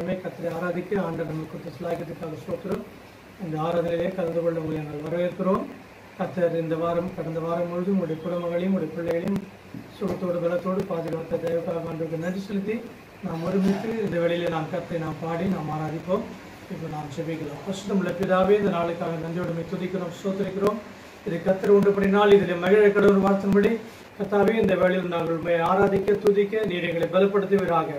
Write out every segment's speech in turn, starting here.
உடனே கத்தரை ஆராதிக்க ஆண்டவர் நமக்கு கொடுத்த சிலாகியத்துக்காக ஸ்தோத்திரம். இந்த ஆராதனையிலே கலந்து கொள்ள உங்களை நாங்கள் வரவேற்கிறோம். கத்தர் இந்த வாரம் கடந்த வாரம் முழுவதும் உங்களுடைய குடும்பங்களையும் உங்களுடைய பிள்ளைகளையும் சுகத்தோடு பலத்தோடு பாதுகாத்த தேவக்காக ஆண்டுக்கு நன்றி செலுத்தி நாம் ஒருமித்து இந்த வேளையிலே நாம் கத்தை நாம் பாடி நாம் ஆராதிப்போம். இப்போ நாம் செபிக்கலாம் பசுத்தமுள்ள பிதாவே இந்த நாளுக்காக நன்றியோடுமை துதிக்கிறோம் சோதரிக்கிறோம் இது கத்திர உண்டு பண்ணினால் இதில் மகிழ கடவுள் வாழ்த்தும்படி கத்தாவே இந்த வேளையில் நாங்கள் உண்மையை ஆராதிக்க துதிக்க நீர் எங்களை பலப்படுத்துவீராக.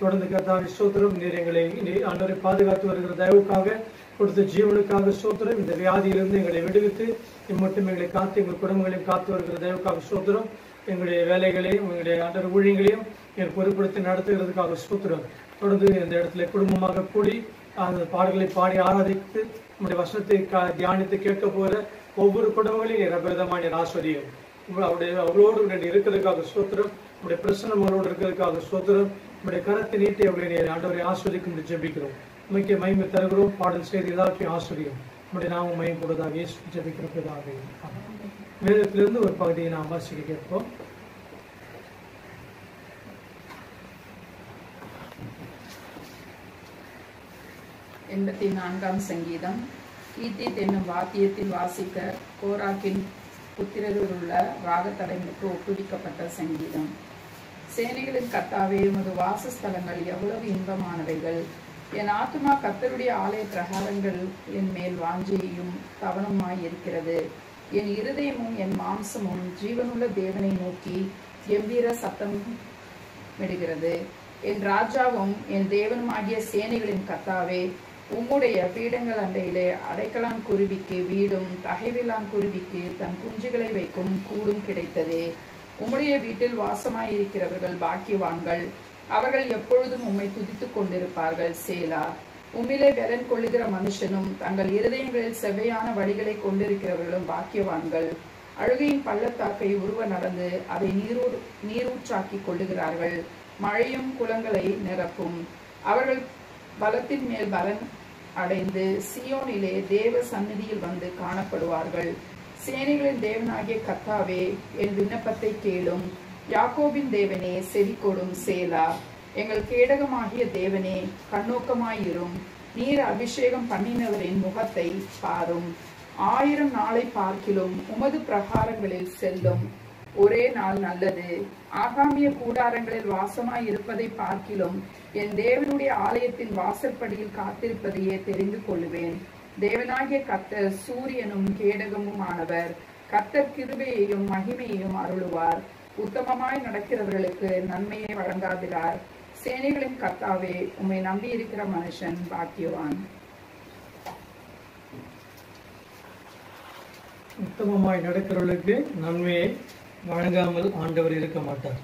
தொடர்ந்து கர்த்தாவை சோத்திரம் நீர் எங்களை நீ- ஆண்டவரை பாதுகாத்து வருகிற தயவுக்காக கொடுத்த ஜீவனுக்காக சோத்திரம் இந்த வியாதியிலிருந்து எங்களை விடுவித்து இம்மட்டும் எங்களை காத்து எங்கள் குடும்பங்களையும் காத்து வருகிற தயவுக்காக சோத்திரம் எங்களுடைய வேலைகளையும் எங்களுடைய ஆண்டர் ஊழியங்களையும் எங்கள் பொறுப்படுத்தி நடத்துகிறதுக்காக சூத்திரம் தொடர்ந்து இந்த இடத்துல குடும்பமாக கூடி அந்த பாடல்களை பாடி ஆராதித்து நம்முடைய வசனத்தை கா- தியானித்து கேட்க போகிற ஒவ்வொரு குடும்பங்களையும் நீர் ஆசிரியர் அவருடைய அவளோடு இருக்கிறதுக்காக சூத்திரம் நம்முடைய பிரசனம் அவளோடு இருக்கிறதுக்காக சோதரம் நம்முடைய கரத்தை நீட்டி அவர்களை நீர் ஆண்டவரை ஆஸ்வதிக்கும் என்று ஜெபிக்கிறோம். உமைக்கு மயிமை தருகிறோம். பாடல் செய்து எல்லாத்தையும் ஆசிரியம் நம்முடைய நாமம் மயம் கொடுதாக இயேசு ஜெபிக்கிறதாக வேதத்திலிருந்து ஒரு பகுதியை நாம் வாசிக்க கேட்போம். எண்பத்தி நான்காம் சங்கீதம். கீத்தித் என்னும் வாத்தியத்தில் வாசிக்க கோராக்கின் புத்திரரில் உள்ள ராகத்தடைமைக்கு ஒப்புவிக்கப்பட்ட சங்கீதம். சேனைகளின் கத்தாவே உமது வாசஸ்தலங்கள் எவ்வளவு இன்பமானவைகள். என் ஆத்மா கத்தருடைய ஆலய பிரகாரங்கள் என் மேல் வாஞ்சியையும் கவனமாய் இருக்கிறது. என் இருதயமும் என் மாம்சமும் ஜீவனுள்ள தேவனை நோக்கி கம்பீர சத்தம் விடுகிறது என் ராஜாவும் என் தேவனுமாகிய சேனைகளின் கத்தாவே உம்முடைய பீடங்கள் அண்டையிலே அடைக்கலான் குருவிக்கு வீடும் தகைவிலான் குருவிக்கு தன் குஞ்சுகளை வைக்கும் கூடும் கிடைத்ததே. உம்முடைய வீட்டில் வாசமாயிருக்கிறவர்கள் பாக்கியவான்கள். அவர்கள் எப்பொழுதும் உம்மை துதித்துக் கொண்டிருப்பார்கள் சேலா. உம்மிலே பலன் கொள்ளுகிற மனுஷனும் தங்கள் இருதயங்களில் செவ்வையான வழிகளை கொண்டிருக்கிறவர்களும் பாக்கியவான்கள். அழுகையின் பள்ளத்தாக்கை உருவ நடந்து அதை நீரூர் நீரூற்றாக்கி கொள்ளுகிறார்கள். மழையும் குளங்களை நிரப்பும். அவர்கள் பலத்தின் மேல் பலன் அடைந்து சியோனிலே தேவ சந்நிதியில் வந்து காணப்படுவார்கள். சேனைகளின் தேவனாகிய கத்தாவே என் விண்ணப்பத்தை கேளும். யாக்கோபின் தேவனே செவி கொடும் சேலா. எங்கள் கேடகமாகிய தேவனே கண்ணோக்கமாயிரும். நீர் அபிஷேகம் பண்ணினவரின் முகத்தை பாரும். ஆயிரம் நாளை பார்க்கிலும் உமது பிரகாரங்களில் செல்லும். ஒரே நாள் நல்லது. ஆகாமிய கூடாரங்களில் வாசமாய் இருப்பதை பார்க்கிலும் என் தேவனுடைய ஆலயத்தின் வாசற்படியில் காத்திருப்பதையே தெரிந்து கொள்வேன் தேவனாகிய கர்த்தர் சூரியனும் கேடகமும் ஆனவர் கத்தர் கிருபையையும் மகிமையையும் அருளுவார். உத்தமமாய் நடக்கிறவர்களுக்கு நன்மையை வழங்காதிரார். சேனைகளின் கத்தாவே உம்மை நம்பி இருக்கிற மனுஷன் பாக்கியவான். உத்தமமாய் நடக்கிறவர்களுக்கு நன்மையை வழங்காமல் ஆண்டவர் இருக்க மாட்டார்.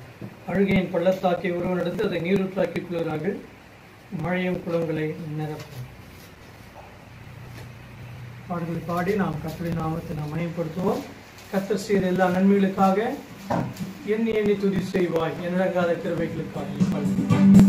அழுகையின் பள்ளத்தாக்கை உருவம் எடுத்து அதை நீரூற்றாக்கிக் கொள்கிறார்கள். மழையும் குளங்களை நிரப்பும். பாடல்களை பாடி நாம் கத்தரின் நாமத்தை நாம் மயப்படுத்துவோம் கத்தர் செய்த எல்லா நன்மைகளுக்காக எண்ணி எண்ணி துதி செய்வாய். என்னடங்காத கிருபைகளுக்காக.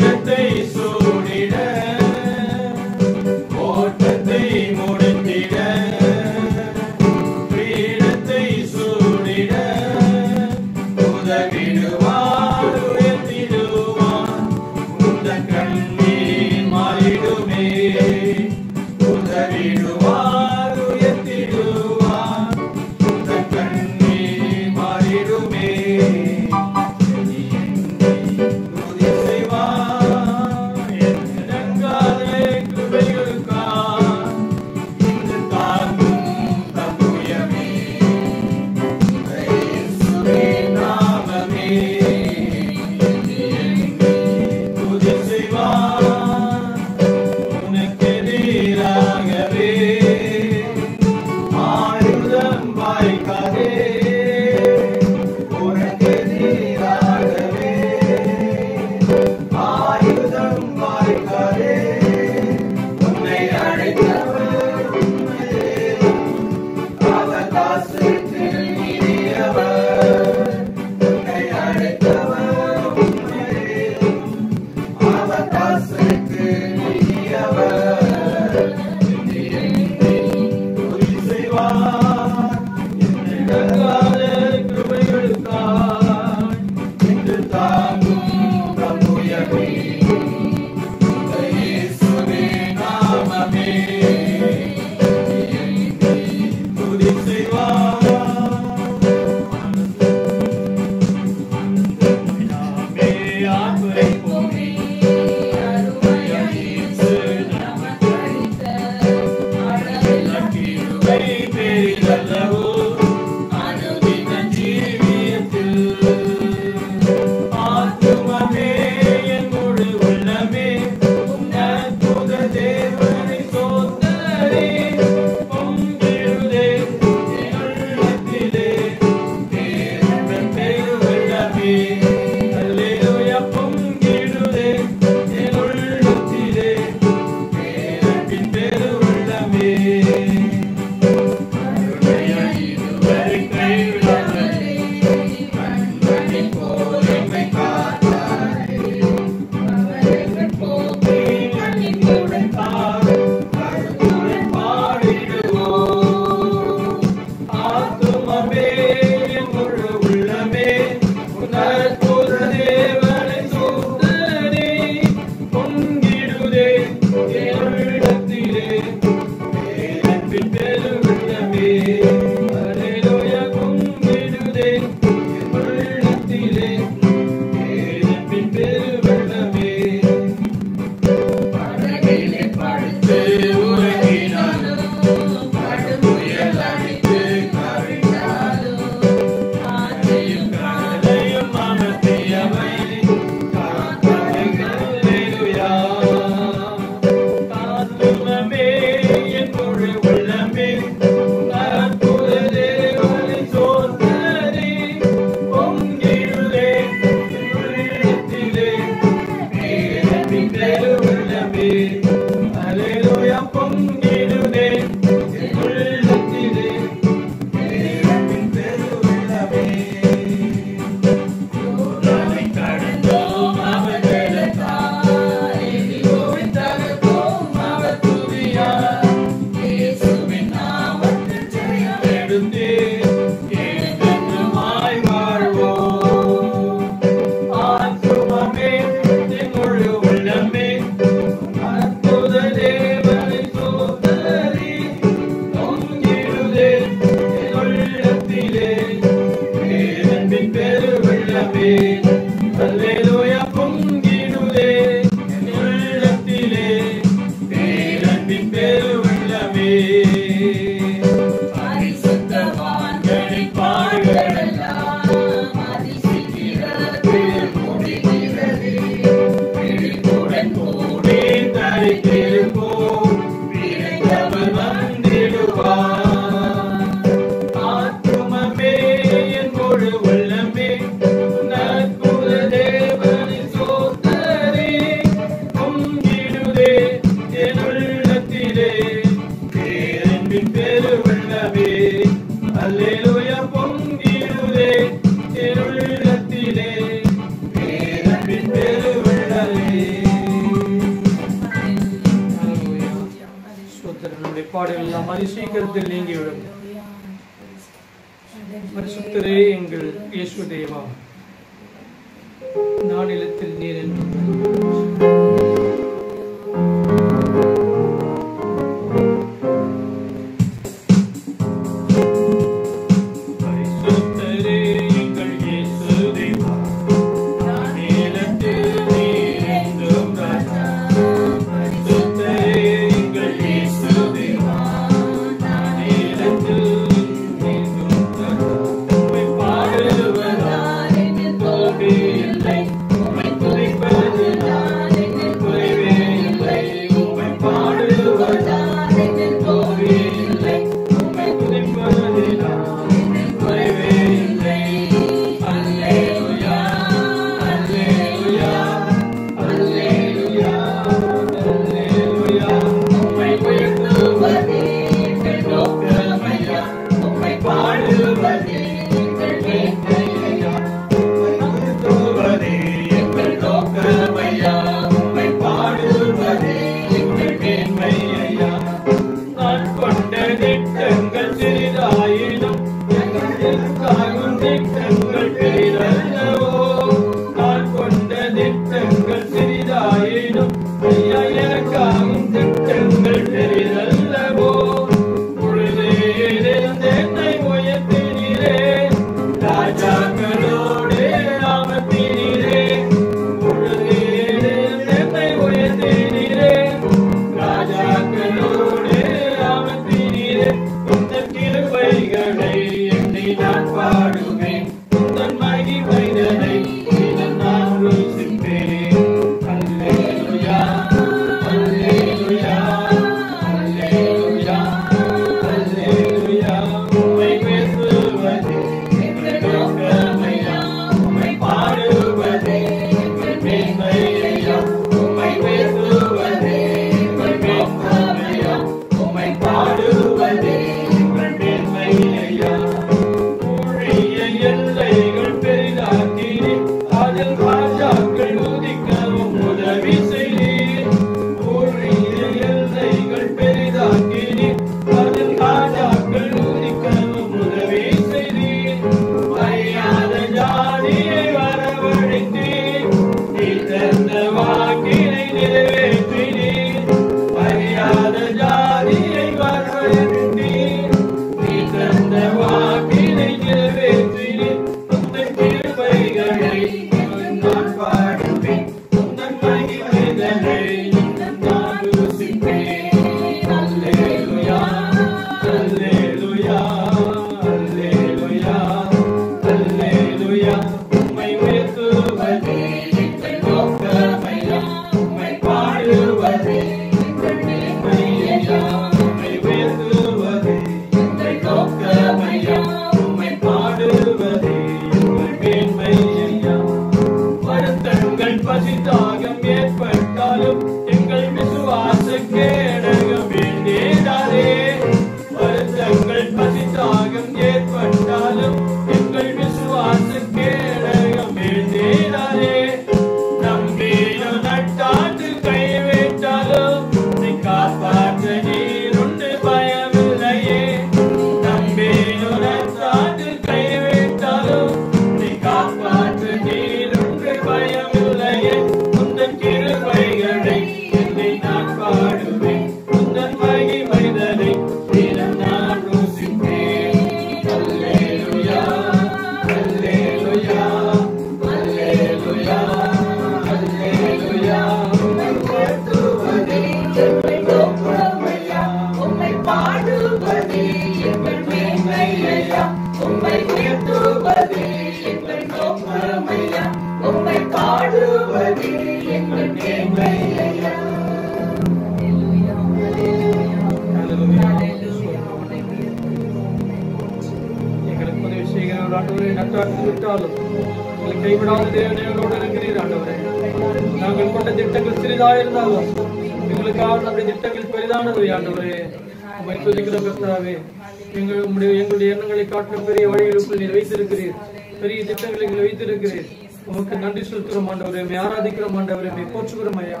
உம்மை ஆண்டவரே உம்மை போற்றுகிறோம் ஐயா.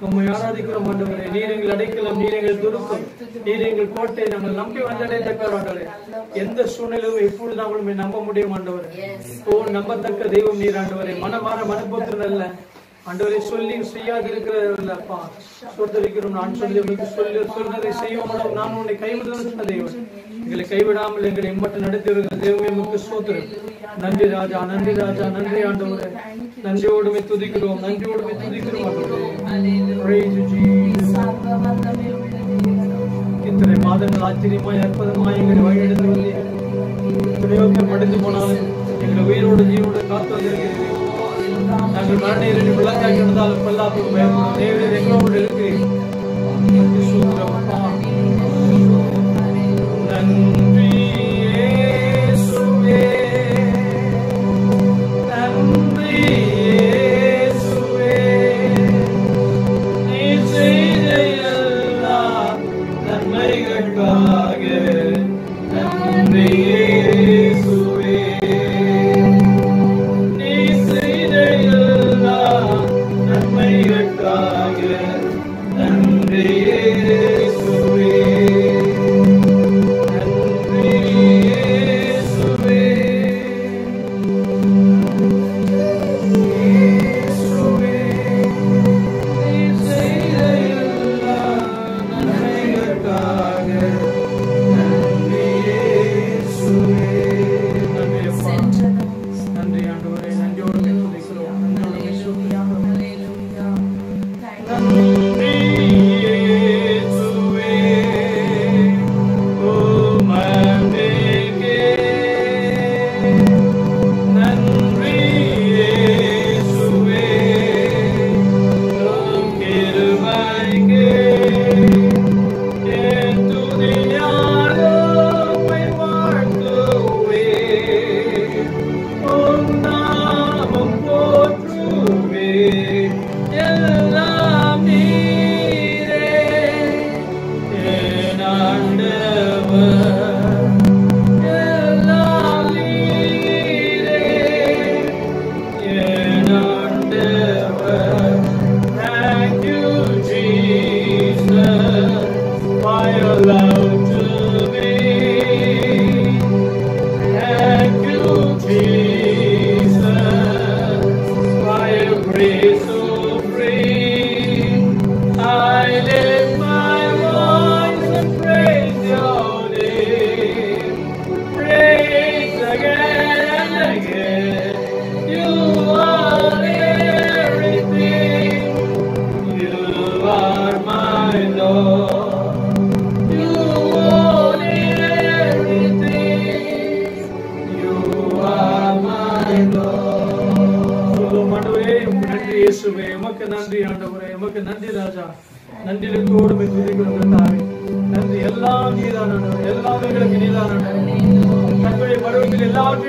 உம்மை ஆராதிக்கிறோம் ஆண்டவரே. நீர் எங்கள் அடைக்கலாம் நீர் எங்கள் துருக்கம் நீர் எங்கள் கோட்டை நாங்கள் நம்பி வந்தடையத்தக்க ஆண்டவரே எந்த சூழ்நிலையும் எப்பொழுது நாங்கள் உம்மை நம்ப முடியும் ஆண்டவரே. ஓ நம்பத்தக்க தெய்வம் நீர் ஆண்டவரே. மனமாற மனப்போத்திரன் அல்ல. ஆண்டவரை சொல்லி செய்யாதிருக்கிறவர்கள் அப்பா. சோதரிக்கிறோம் நான் சொல்லி உங்களுக்கு சொல்லி சொல்றதை செய்வோம் நான் உன்னை கைவிடுதல் சொன்ன தெய்வம் எங்களை கைவிடாமல் எங்களை மட்டும் நடத்தி வருகிற முக்கு உமக்கு சோத்திரம் நன்றி ராஜா நன்றி ராஜா நன்றி ஆண்டவரே. நன்றியோடுமே துதிக்கிறோம் நன்றியோடுமே துதிக்கிறோம் இத்தனை மாதங்கள் ஆச்சரியமாய் அற்புதமாய் எங்களை வழிநடத்தி வந்தீர்கள். துணையோக்கம் பேர் போனாலும் எங்களை உயிரோடு ஜீவோடு காத்து வந்திருக்கிறீர்கள். நாங்கள் மரணம் விளக்காக இருந்தாலும் கொல்லாப்பு பயப்படும். தேவரீர் எங்களோடு இருக்கிறீர். உமக்கு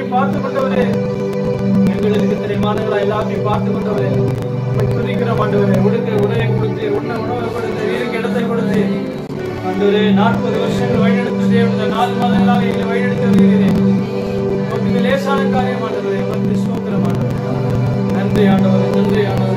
எல்லாத்தையும் பார்த்து கொண்டவரே எங்களுக்கு இத்தனை எல்லாத்தையும் பார்த்து கொண்டவரே உம்மை மாண்டவரே ஆண்டவரே உடுக்க உடையை கொடுத்து உண்ண உணவை கொடுத்து இருக்க இடத்தை கொடுத்து. ஆண்டவரே நாற்பது வருஷங்கள் வழிநடத்து தேவன் நாலு மாதங்களாக எங்களை வழிநடத்தி வருகிறேன் லேசான காரியம் வந்து சோக்கிற ஸ்தோத்திரம் நன்றி ஆண்டவரே. நன்றி ஆண்டவரே நன்றி ஆண்டவரே.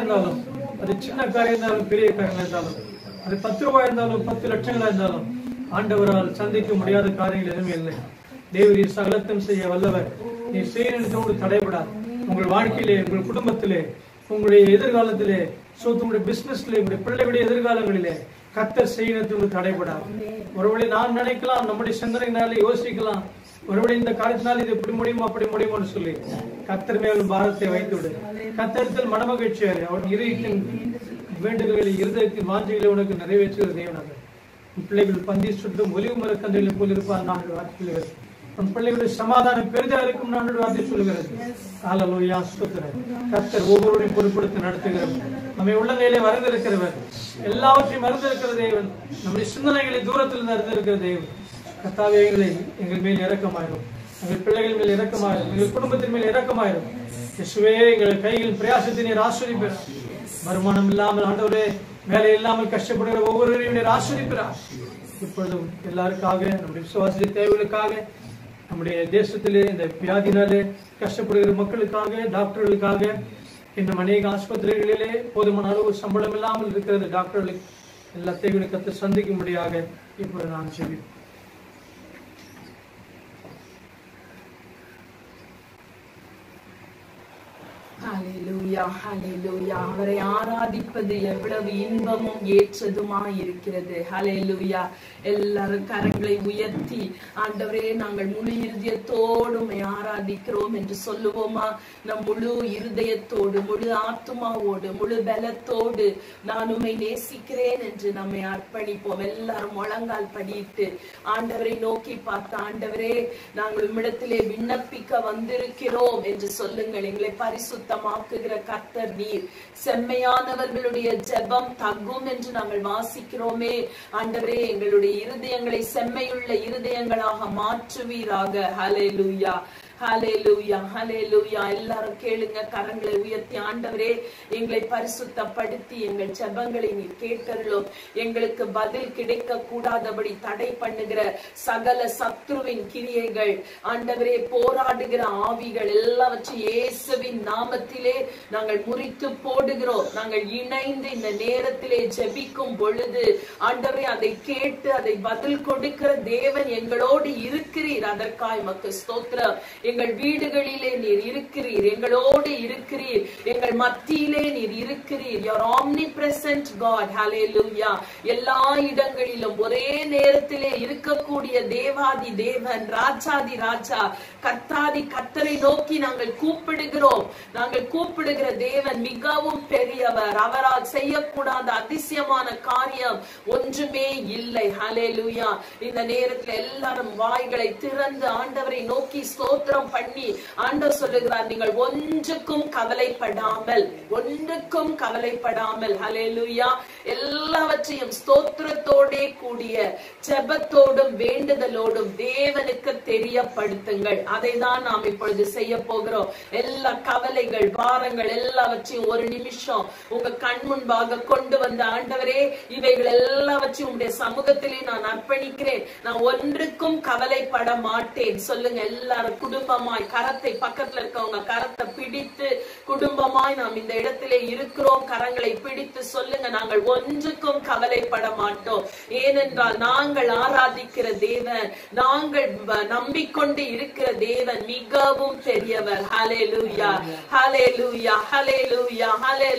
இருந்தாலும் அது சின்ன காரியம் இருந்தாலும் பெரிய காரியம் இருந்தாலும் அது பத்து ரூபாய் இருந்தாலும் பத்து லட்சங்களா இருந்தாலும் ஆண்டவரால் சந்திக்க முடியாத காரியங்கள் எதுவுமே இல்லை. தேவரீர் சகலத்தம் செய்ய வல்லவர். நீ செய்யணுத்தோடு தடைபடாது. உங்கள் வாழ்க்கையிலே உங்கள் குடும்பத்திலே உங்களுடைய எதிர்காலத்திலே சோ உங்களுடைய பிசினஸ்ல உங்களுடைய பிள்ளைகளுடைய எதிர்காலங்களிலே கத்தர் செய்யணுத்தோடு தடைபடாது. ஒருவேளை நான் நினைக்கலாம் நம்முடைய சிந்தனைனால யோசிக்கலாம் மறுபடியும் இந்த காலத்தினால் இது இப்படி முடியுமா அப்படி முடியுமான்னு சொல்லி கத்தர் மேல் பாரத்தை வைத்து விடு கத்தரித்தல் மனமகிழ்ச்சியாரு அவன் இருதயத்தின் வேண்டுதல்களை இருதயத்தின் வாஞ்சைகளை உனக்கு நிறைவேற்றுகிற தேவனாக. பிள்ளைகள் பந்தி சுட்டும் ஒலிவு மரக்கந்தைகளை போல் இருப்பார் நான் வார்த்தைகள் உன் பிள்ளைகளுடைய சமாதானம் பெரிதா இருக்கும் நான் வார்த்தை சொல்லுகிறது ஹalleluya ஸ்தோத்திரம். கத்தர் ஒவ்வொருவரையும் பொருட்படுத்தி நடத்துகிறவர். நம்மை உள்ள உள்ளங்கையிலே மறந்திருக்கிறவர். எல்லாவற்றையும் மறந்திருக்கிற தேவன். நம்முடைய சிந்தனைகளை தூரத்தில் அறிந்திருக்கிற தேவன். கர்த்தாவே எங்களை எங்கள் மேல் இறக்கமாயிரும் எங்கள் பிள்ளைகள் மேல் இறக்கமாயிரும் எங்கள் குடும்பத்தின் மேல் இறக்கமாயிரும் இயேசுவே எங்கள் கைகளின் பிரயாசத்தை நீர் ஆஸ்வதிப்பீர். வருமானம் இல்லாமல் ஆண்டவரே வேலை இல்லாமல் கஷ்டப்படுகிற ஒவ்வொருவரையும் நீர் ஆஸ்வதிக்கிறார் இப்பொழுதும் எல்லாருக்காக நம்முடைய விசுவாசிய தேவைகளுக்காக நம்முடைய தேசத்திலே இந்த வியாதினாலே கஷ்டப்படுகிற மக்களுக்காக டாக்டர்களுக்காக இன்னும் அநேக ஆஸ்பத்திரிகளிலே போதுமான அளவு சம்பளம் இல்லாமல் இருக்கிறது டாக்டர்களுக்கு எல்லா கற்று சந்திக்கும்படியாக இப்பொழுது நான் செய்வேன் அவரை ஆராதிப்பது எவ்வளவு இன்பமும் ஏற்றதுமா இருக்கிறது ஹலேலுயா எல்லாரும் கரங்களை உயர்த்தி ஆண்டவரே நாங்கள் முழு இருதயத்தோடு ஆராதிக்கிறோம் என்று சொல்லுவோமா? நம் முழு இருதயத்தோடு முழு ஆத்துமாவோடு முழு பலத்தோடு நான் உம்மை நேசிக்கிறேன் என்று நம்மை அர்ப்பணிப்போம். எல்லாரும் முழங்கால் படியிட்டு ஆண்டவரை நோக்கி பார்த்த ஆண்டவரே நாங்கள் உம்மிடத்திலே விண்ணப்பிக்க வந்திருக்கிறோம் என்று சொல்லுங்கள். எங்களை பரிசுத்தமாக்குகிற கர்த்தர் நீர். செம்மையானவர்களுடைய ஜெபம் தங்கும் என்று நாங்கள் வாசிக்கிறோமே. ஆண்டவரே எங்களுடைய இருதயங்களை செம்மையுள்ள இருதயங்களாக மாற்றுவீராக. ஹalleluya ஹலேலூயா ஹலேலூயா எல்லாரும் கேளுங்க கரங்களை உயர்த்தி ஆண்டவரே எங்களை பரிசுத்தப்படுத்தி எங்கள் ஜெபங்களை நீர் கேட்டருளும். எங்களுக்கு பதில் கிடைக்க கூடாதபடி தடை பண்ணுகிற சகல சத்ருவின் கிரியைகள் ஆண்டவரே போராடுகிற ஆவிகள் எல்லாவற்றையும் இயேசுவின் நாமத்திலே நாங்கள் முறித்து போடுகிறோம். நாங்கள் இணைந்து இந்த நேரத்திலே ஜெபிக்கும் பொழுது ஆண்டவரே அதை கேட்டு அதை பதில் கொடுக்கிற தேவன் எங்களோடு இருக்கிறீர். அதற்காய் மக்கு ஸ்தோத்திரம். எங்கள் வீடுகளிலே நீர் இருக்கிறீர். எங்களோடு இருக்கிறீர். எங்கள் மத்தியிலே நீர் இருக்கிறீர். யோர் ஆம்னி பிரசன்ட் காட் ஹலே லூயா எல்லா இடங்களிலும் ஒரே நேரத்திலே இருக்கக்கூடிய தேவாதி தேவன் ராஜாதி ராஜா கர்த்தாதி கத்தரை நோக்கி நாங்கள் கூப்பிடுகிறோம். நாங்கள் கூப்பிடுகிற தேவன் மிகவும் பெரியவர். அவரால் செய்யக்கூடாத அதிசயமான காரியம் ஒன்றுமே இல்லை. ஹலே லூயா இந்த நேரத்துல எல்லாரும் வாய்களை திறந்து ஆண்டவரை நோக்கி ஸ்தோத்திரம் பண்ணி ஆண்டவர் சொல்லுகிறார் நீங்கள் ஒன்றுக்கும் கவலைப்படாமல் ஒன்றுக்கும் கவலைப்படாமல். ஹalleluya எல்லாவற்றையும் ஸ்தோத்திரத்தோடே கூடிய ஜெபத்தோடும் வேண்டுதலோடும் தேவனுக்கு தெரியப்படுத்துங்கள். அதை தான் நாம் இப்பொழுது செய்ய போகிறோம். எல்லா கவலைகள் பாரங்கள் எல்லாவற்றையும் ஒரு நிமிஷம் உங்க கண் முன்பாக கொண்டு வந்த ஆண்டவரே இவைகள் எல்லாவற்றையும் உங்களுடைய சமூகத்திலே நான் அர்ப்பணிக்கிறேன். நான் ஒன்றுக்கும் கவலைப்பட மாட்டேன். சொல்லுங்க எல்லாரும் குடும்பமாய் கரத்தை பக்கத்துல இருக்கவங்க கரத்தை பிடித்து குடும்பமாய் நாம் இந்த இடத்திலே இருக்கிறோம். கரங்களை பிடித்து சொல்லுங்க நாங்கள் ஒன்றுக்கும் கவலைப்பட மாட்டோம் ஏனென்றால் நாங்கள் ஆராதிக்கிற தேவன் நாங்கள் நம்பிக்கொண்டு இருக்கிற தேவன் மிகவும் பெரியவர். அலை லூயா அலை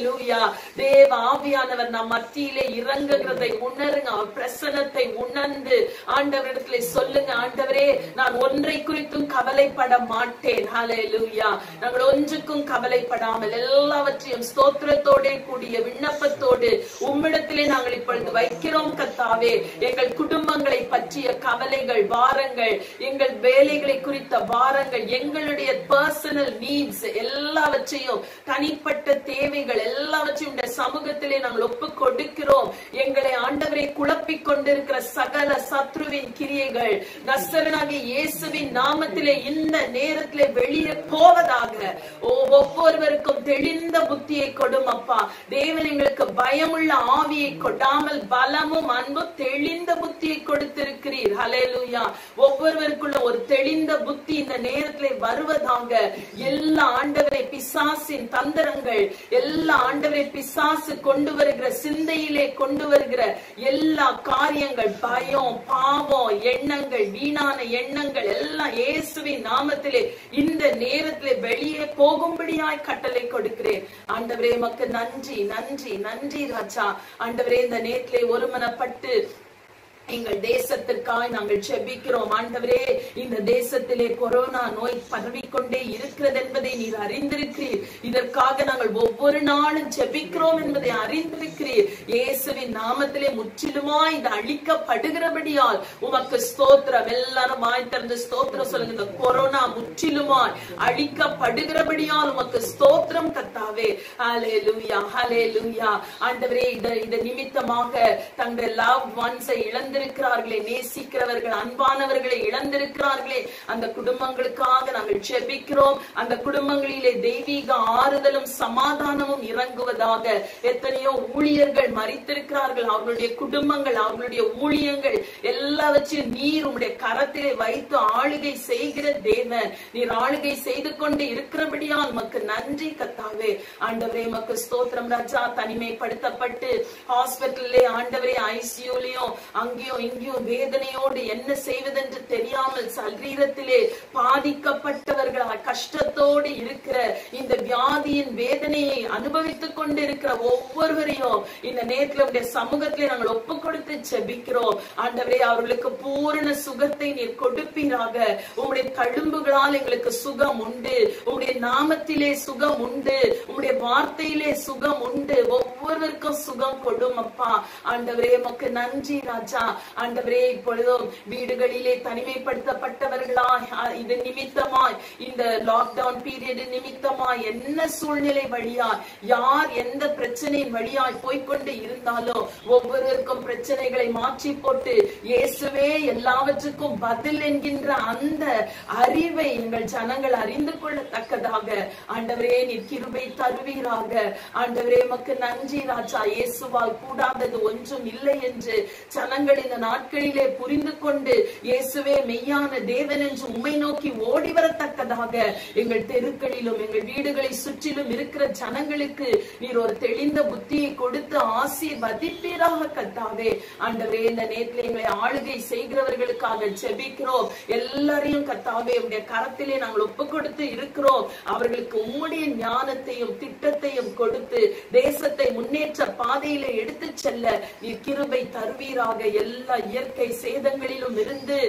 லூயா தேவ ஆவியானவர் நம் மத்தியிலே இறங்குகிறதை உணருங்க. அவர் பிரசன்னத்தை உணர்ந்து ஆண்டவரிடத்துல சொல்லுங்க ஆண்டவரே நான் ஒன்றை குறித்தும் கவலைப்பட மாட்டேன் ஹalleluya நாங்கள் ஒன்றுக்கும் கவலைப்படாமல் எல்லாவற்றையும் ஸ்தோத்திரத்தோட கூடிய விண்ணப்பத்தோடு உம்மிடத்திலே நாங்கள் இப்பொழுது வைக்கிறோம் கத்தாவே எங்கள் குடும்பங்களை பற்றிய கவலைகள் வாரங்கள் எங்கள் வேலைகளை குறித்த வாரங்கள் எங்களுடைய பர்சனல் நீட்ஸ் எல்லாவற்றையும் தனிப்பட்ட தேவைகள் எல்லாவற்றையும் சமூகத்திலே நாங்கள் ஒப்பு கொடுக்கிறோம் எங்களை ஆண்டவரை குழப்பிக் கொண்டிருக்கிற சகல சத்ருவின் கிரியைகள் நஸ்தரனாகிய இயேசுவின் நாமத்திலே இந்த நேரத்திலே வெளியே போவதாக. ஒவ்வொருவருக்கும் தெளிந்த புத்தியை கொடும் அப்பா. தேவன் எங்களுக்கு பயமுள்ள ஆவியை கொட்டாமல் பலமும் அன்பும் தெளிந்த புத்தியை கொடுத்திருக்கிறீர். ஹலேலுயா ஒவ்வொருவருக்குள்ள ஒரு தெளிந்த புத்தி இந்த நேரத்திலே வருவதாக எல்லா ஆண்டவரை பிசாசின் தந்திரங்கள் எல்லா ஆண்டவரை பிசாசு கொண்டு வருகிற சிந்தையிலே கொண்டு வருகிற எல்லா காரியங்கள் பயம் பாவம் எண்ணங்கள் வீணான எண்ணங்கள் எல்லாம் இயேசுவின் நாமத்திலே இந்த நேரத்திலே வெளியே போகும்படியாய் கட்டளை கொடுக்கிறேன். ஆண்டவரே மக்கு நன்றி நன்றி நன்றி ராஜா. ஆண்டவரே இந்த நேரத்திலே ஒருமனப்பட்டு எங்கள் தேசத்திற்காய் நாங்கள் செபிக்கிறோம் ஆண்டவரே இந்த தேசத்திலே கொரோனா நோய் பரவி பரவிக்கொண்டே இருக்கிறது என்பதை நீர் அறிந்திருக்கிறீர். இதற்காக நாங்கள் ஒவ்வொரு நாளும் ஜெபிக்கிறோம் என்பதை அறிந்திருக்கிறீர். இயேசுவின் நாமத்திலே முற்றிலுமா இது அழிக்கப்படுகிறபடியால் உமக்கு ஸ்தோத்திரம். எல்லாரும் வாய் திறந்து ஸ்தோத்திரம் சொல்லுங்க. இந்த கொரோனா முற்றிலுமாய் அழிக்கப்படுகிறபடியால் உமக்கு ஸ்தோத்திரம் கத்தாவே. ஹalleluya ஹalleluya. ஆண்டவரே இத இத நிமித்தமாக தங்கள் லவ் ஒன்ஸை இழந்திருக்கிறார்களே. நேசிக்கிறவர்கள் அன்பானவர்களை இழந்திருக்கிறார்களே. அந்த குடும்பங்களுக்காக நாங்கள் ஜெபிக்கிறோம் அந்த குடும்பங்களிலே தெய்வீக ஆறுதலும் சமாதானமும் இறங்குவதாக எத்தனையோ ஊழியர்கள் மறித்திருக்கிறார்கள். அவர்களுடைய குடும்பங்கள் அவர்களுடைய ஊழியங்கள் எல்லாவற்றையும் நீர் உம்முடைய கரத்திலே வைத்து ஆளுகை செய்கிற தேவன். நீர் ஆளுகை செய்து கொண்டு இருக்கிறபடியால் உமக்கு நன்றி கத்தாவே. ஆண்டவரே உமக்கு ஸ்தோத்திரம் ராஜா. தனிமைப்படுத்தப்பட்டு ஹாஸ்பிட்டல்லே ஆண்டவரே ஐசியூலயும் அங்கேயும் இங்கேயும் வேதனையோடு என்ன செய்வதென்று தெரியாமல் சரீரத்திலே பாதிக்கப்பட்டவர்கள் பாதிக்கப்பட்டவர்களாய் கஷ்டத்தோடு இருக்கிற இந்த வியாதியின் வேதனையை அனுபவித்துக் கொண்டிருக்கிற ஒவ்வொருவரையும் இந்த நேரத்தில் உடைய சமூகத்திலே நாங்கள் ஒப்பு கொடுத்து ஜெபிக்கிறோம். ஆண்டவரே அவர்களுக்கு பூரண சுகத்தை நீர் கொடுப்பீராக. உங்களுடைய தழும்புகளால் எங்களுக்கு சுகம் உண்டு. உங்களுடைய நாமத்திலே சுகம் உண்டு. உங்களுடைய வார்த்தையிலே சுகம் உண்டு. ஒவ்வொருவருக்கும் சுகம் கொடும் அப்பா. ஆண்டவரே உமக்கு நன்றி ராஜா. ஆண்டவரே இப்பொழுதும் வீடுகளிலே தனிமைப்படுத்தப்பட்டவர்களாய் இது நிமித்தமாய் இந்த லாக்டவுன் பீரியட் நிமித்தமா என்ன சூழ்நிலை வழியா யார் எந்த பிரச்சனையின் வழியாய் போய்கொண்டு இருந்தாலும் ஒவ்வொருவருக்கும் பிரச்சனைகளை மாற்றி போட்டு இயேசுவே எல்லாவற்றுக்கும் பதில் என்கின்ற அந்த அறிவை எங்கள் ஜனங்கள் அறிந்து கொள்ளத்தக்கதாக ஆண்டவரே நீ கிருபை தருவீராக. ஆண்டவரே மக்கு நன்றி ராஜா. இயேசுவால் கூடாதது ஒன்றும் இல்லை என்று ஜனங்கள் இந்த நாட்களிலே புரிந்து கொண்டு இயேசுவே மெய்யான தேவன் என்று உண்மை நோக்கி ஓடி வரத்தக்கதாக எங்கள் தெருக்களிலும் எங்கள் வீடுகளை சுற்றிலும் இருக்கிற ஜனங்களுக்கு நீர் ஒரு தெளிந்த புத்தியை கொடுத்து ஆசீர்வதிப்பீராக கத்தாவே. ஆண்டவரே இந்த நேரத்தில் எங்களை ஆளுகை செய்கிறவர்களுக்காக ஜெபிக்கிறோம். எல்லாரையும் கத்தாவே உடைய கரத்திலே நாங்கள் ஒப்பு கொடுத்து இருக்கிறோம். அவர்களுக்கு உம்முடைய ஞானத்தையும் திட்டத்தையும் கொடுத்து தேசத்தை முன்னேற்ற பாதையில எடுத்து செல்ல நீர் கிருபை தருவீராக. எல்லா இயற்கை சேதங்களிலும் இருந்து